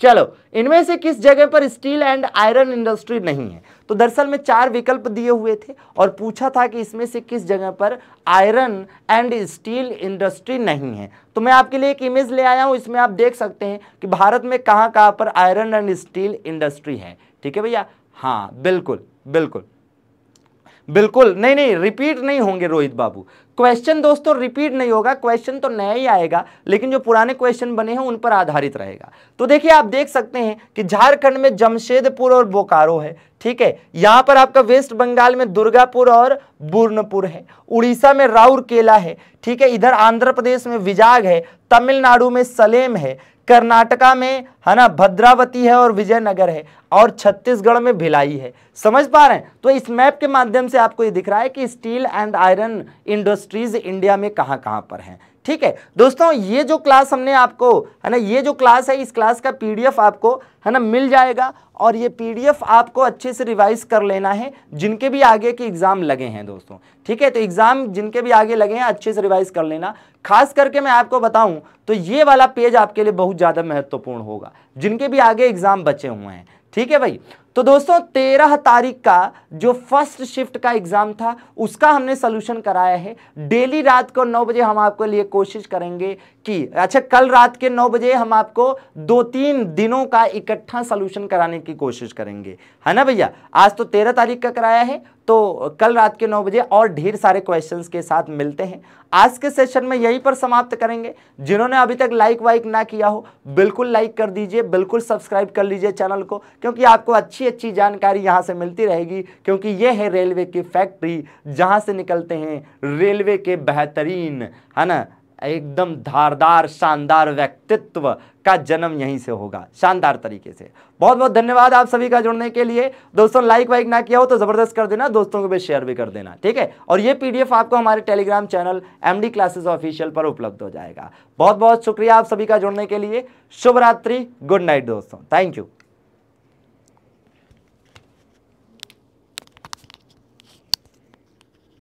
चलो, इनमें से किस जगह पर स्टील एंड आयरन इंडस्ट्री नहीं है? तो दरअसल में चार विकल्प दिए हुए थे और पूछा था कि इसमें से किस जगह पर आयरन एंड स्टील इंडस्ट्री नहीं है। तो मैं आपके लिए एक इमेज ले आया हूँ, इसमें आप देख सकते हैं कि भारत में कहाँ कहाँ पर आयरन एंड स्टील इंडस्ट्री है। ठीक है भैया? हाँ बिल्कुल बिल्कुल। बिल्कुल। नहीं नहीं रिपीट नहीं होंगे रोहित बाबू। क्वेश्चन दोस्तों रिपीट नहीं होगा। क्वेश्चन तो नया ही आएगा, लेकिन जो पुराने क्वेश्चन बने हैं, उन पर आधारित रहेगा। तो देखिए, आप देख सकते हैं कि झारखंड में जमशेदपुर और बोकारो है, ठीक है? यहाँ पर आपका वेस्ट बंगाल में दुर्गापुर और बुर्नपुर है। उड़ीसा में राउरकेला है, ठीक है? इधर आंध्र प्रदेश में विजाग है, तमिलनाडु में सलेम है कर्नाटका में, है ना, भद्रावती है और विजयनगर है और छत्तीसगढ़ में भिलाई है। समझ पा रहे हैं? तो इस मैप के माध्यम से आपको ये दिख रहा है कि steel and iron industries India में कहाँ कहाँ पर हैं। ठीक है? दोस्तों, ये जो क्लास हमने आपको, है ना, ये जो क्लास है, इस क्लास का पीडीएफ आपको, है ना, मिल जाएगा और ये पीडीएफ आपको अच्छे से रिवाइज कर लेना है, जिनके भी आगे के एग्ज़ाम लगे हैं दोस्तों। ठीक है? तो एग्ज़ाम जिनके भी आगे लगे हैं, अच्छे से रिवाइज कर लेना। खास करके मैं आपको बताऊँ तो ये वाला पेज आपके लिए बहुत ज़्यादा महत्वपूर्ण होगा, जिनके भी आगे एग्ज़ाम बचे हुए हैं। ठीक है भाई? तो दोस्तों, तेरह तारीख का जो फ़र्स्ट शिफ्ट का एग्ज़ाम था, उसका हमने सोल्यूशन कराया है। डेली रात को नौ बजे हम आपको लिए कोशिश करेंगे कि अच्छा कल रात के नौ बजे हम आपको दो तीन दिनों का इकट्ठा सोल्यूशन कराने की कोशिश करेंगे। है ना भैया? आज तो तेरह तारीख का कराया है तो कल रात के नौ बजे और ढेर सारे क्वेश्चंस के साथ मिलते हैं। आज के सेशन में यहीं पर समाप्त करेंगे। जिन्होंने अभी तक लाइक वाइक ना किया हो, बिल्कुल लाइक कर दीजिए, बिल्कुल सब्सक्राइब कर लीजिए चैनल को, क्योंकि आपको अच्छी अच्छी जानकारी यहाँ से मिलती रहेगी, क्योंकि ये है रेलवे की फैक्ट्री जहाँ से निकलते हैं रेलवे के बेहतरीन, है ना? एकदम धारदार, शानदार व्यक्तित्व का जन्म यहीं से होगा। शानदार तरीके से। बहुत बहुत धन्यवाद आप सभी का जुड़ने के लिए। दोस्तों लाइक वाइक ना किया हो तो ज़बरदस्त कर देना, दोस्तों को भी शेयर भी कर देना, ठीक है? और ये पीडीएफ आपको हमारे Telegram channel MD classes official पर उपलब्ध हो जाएगा। बहुत बहुत शुक्रिया आप सभी का जुड़ने के लिए। शुभ रात्रि गुड नाइट दोस्तों। Thank you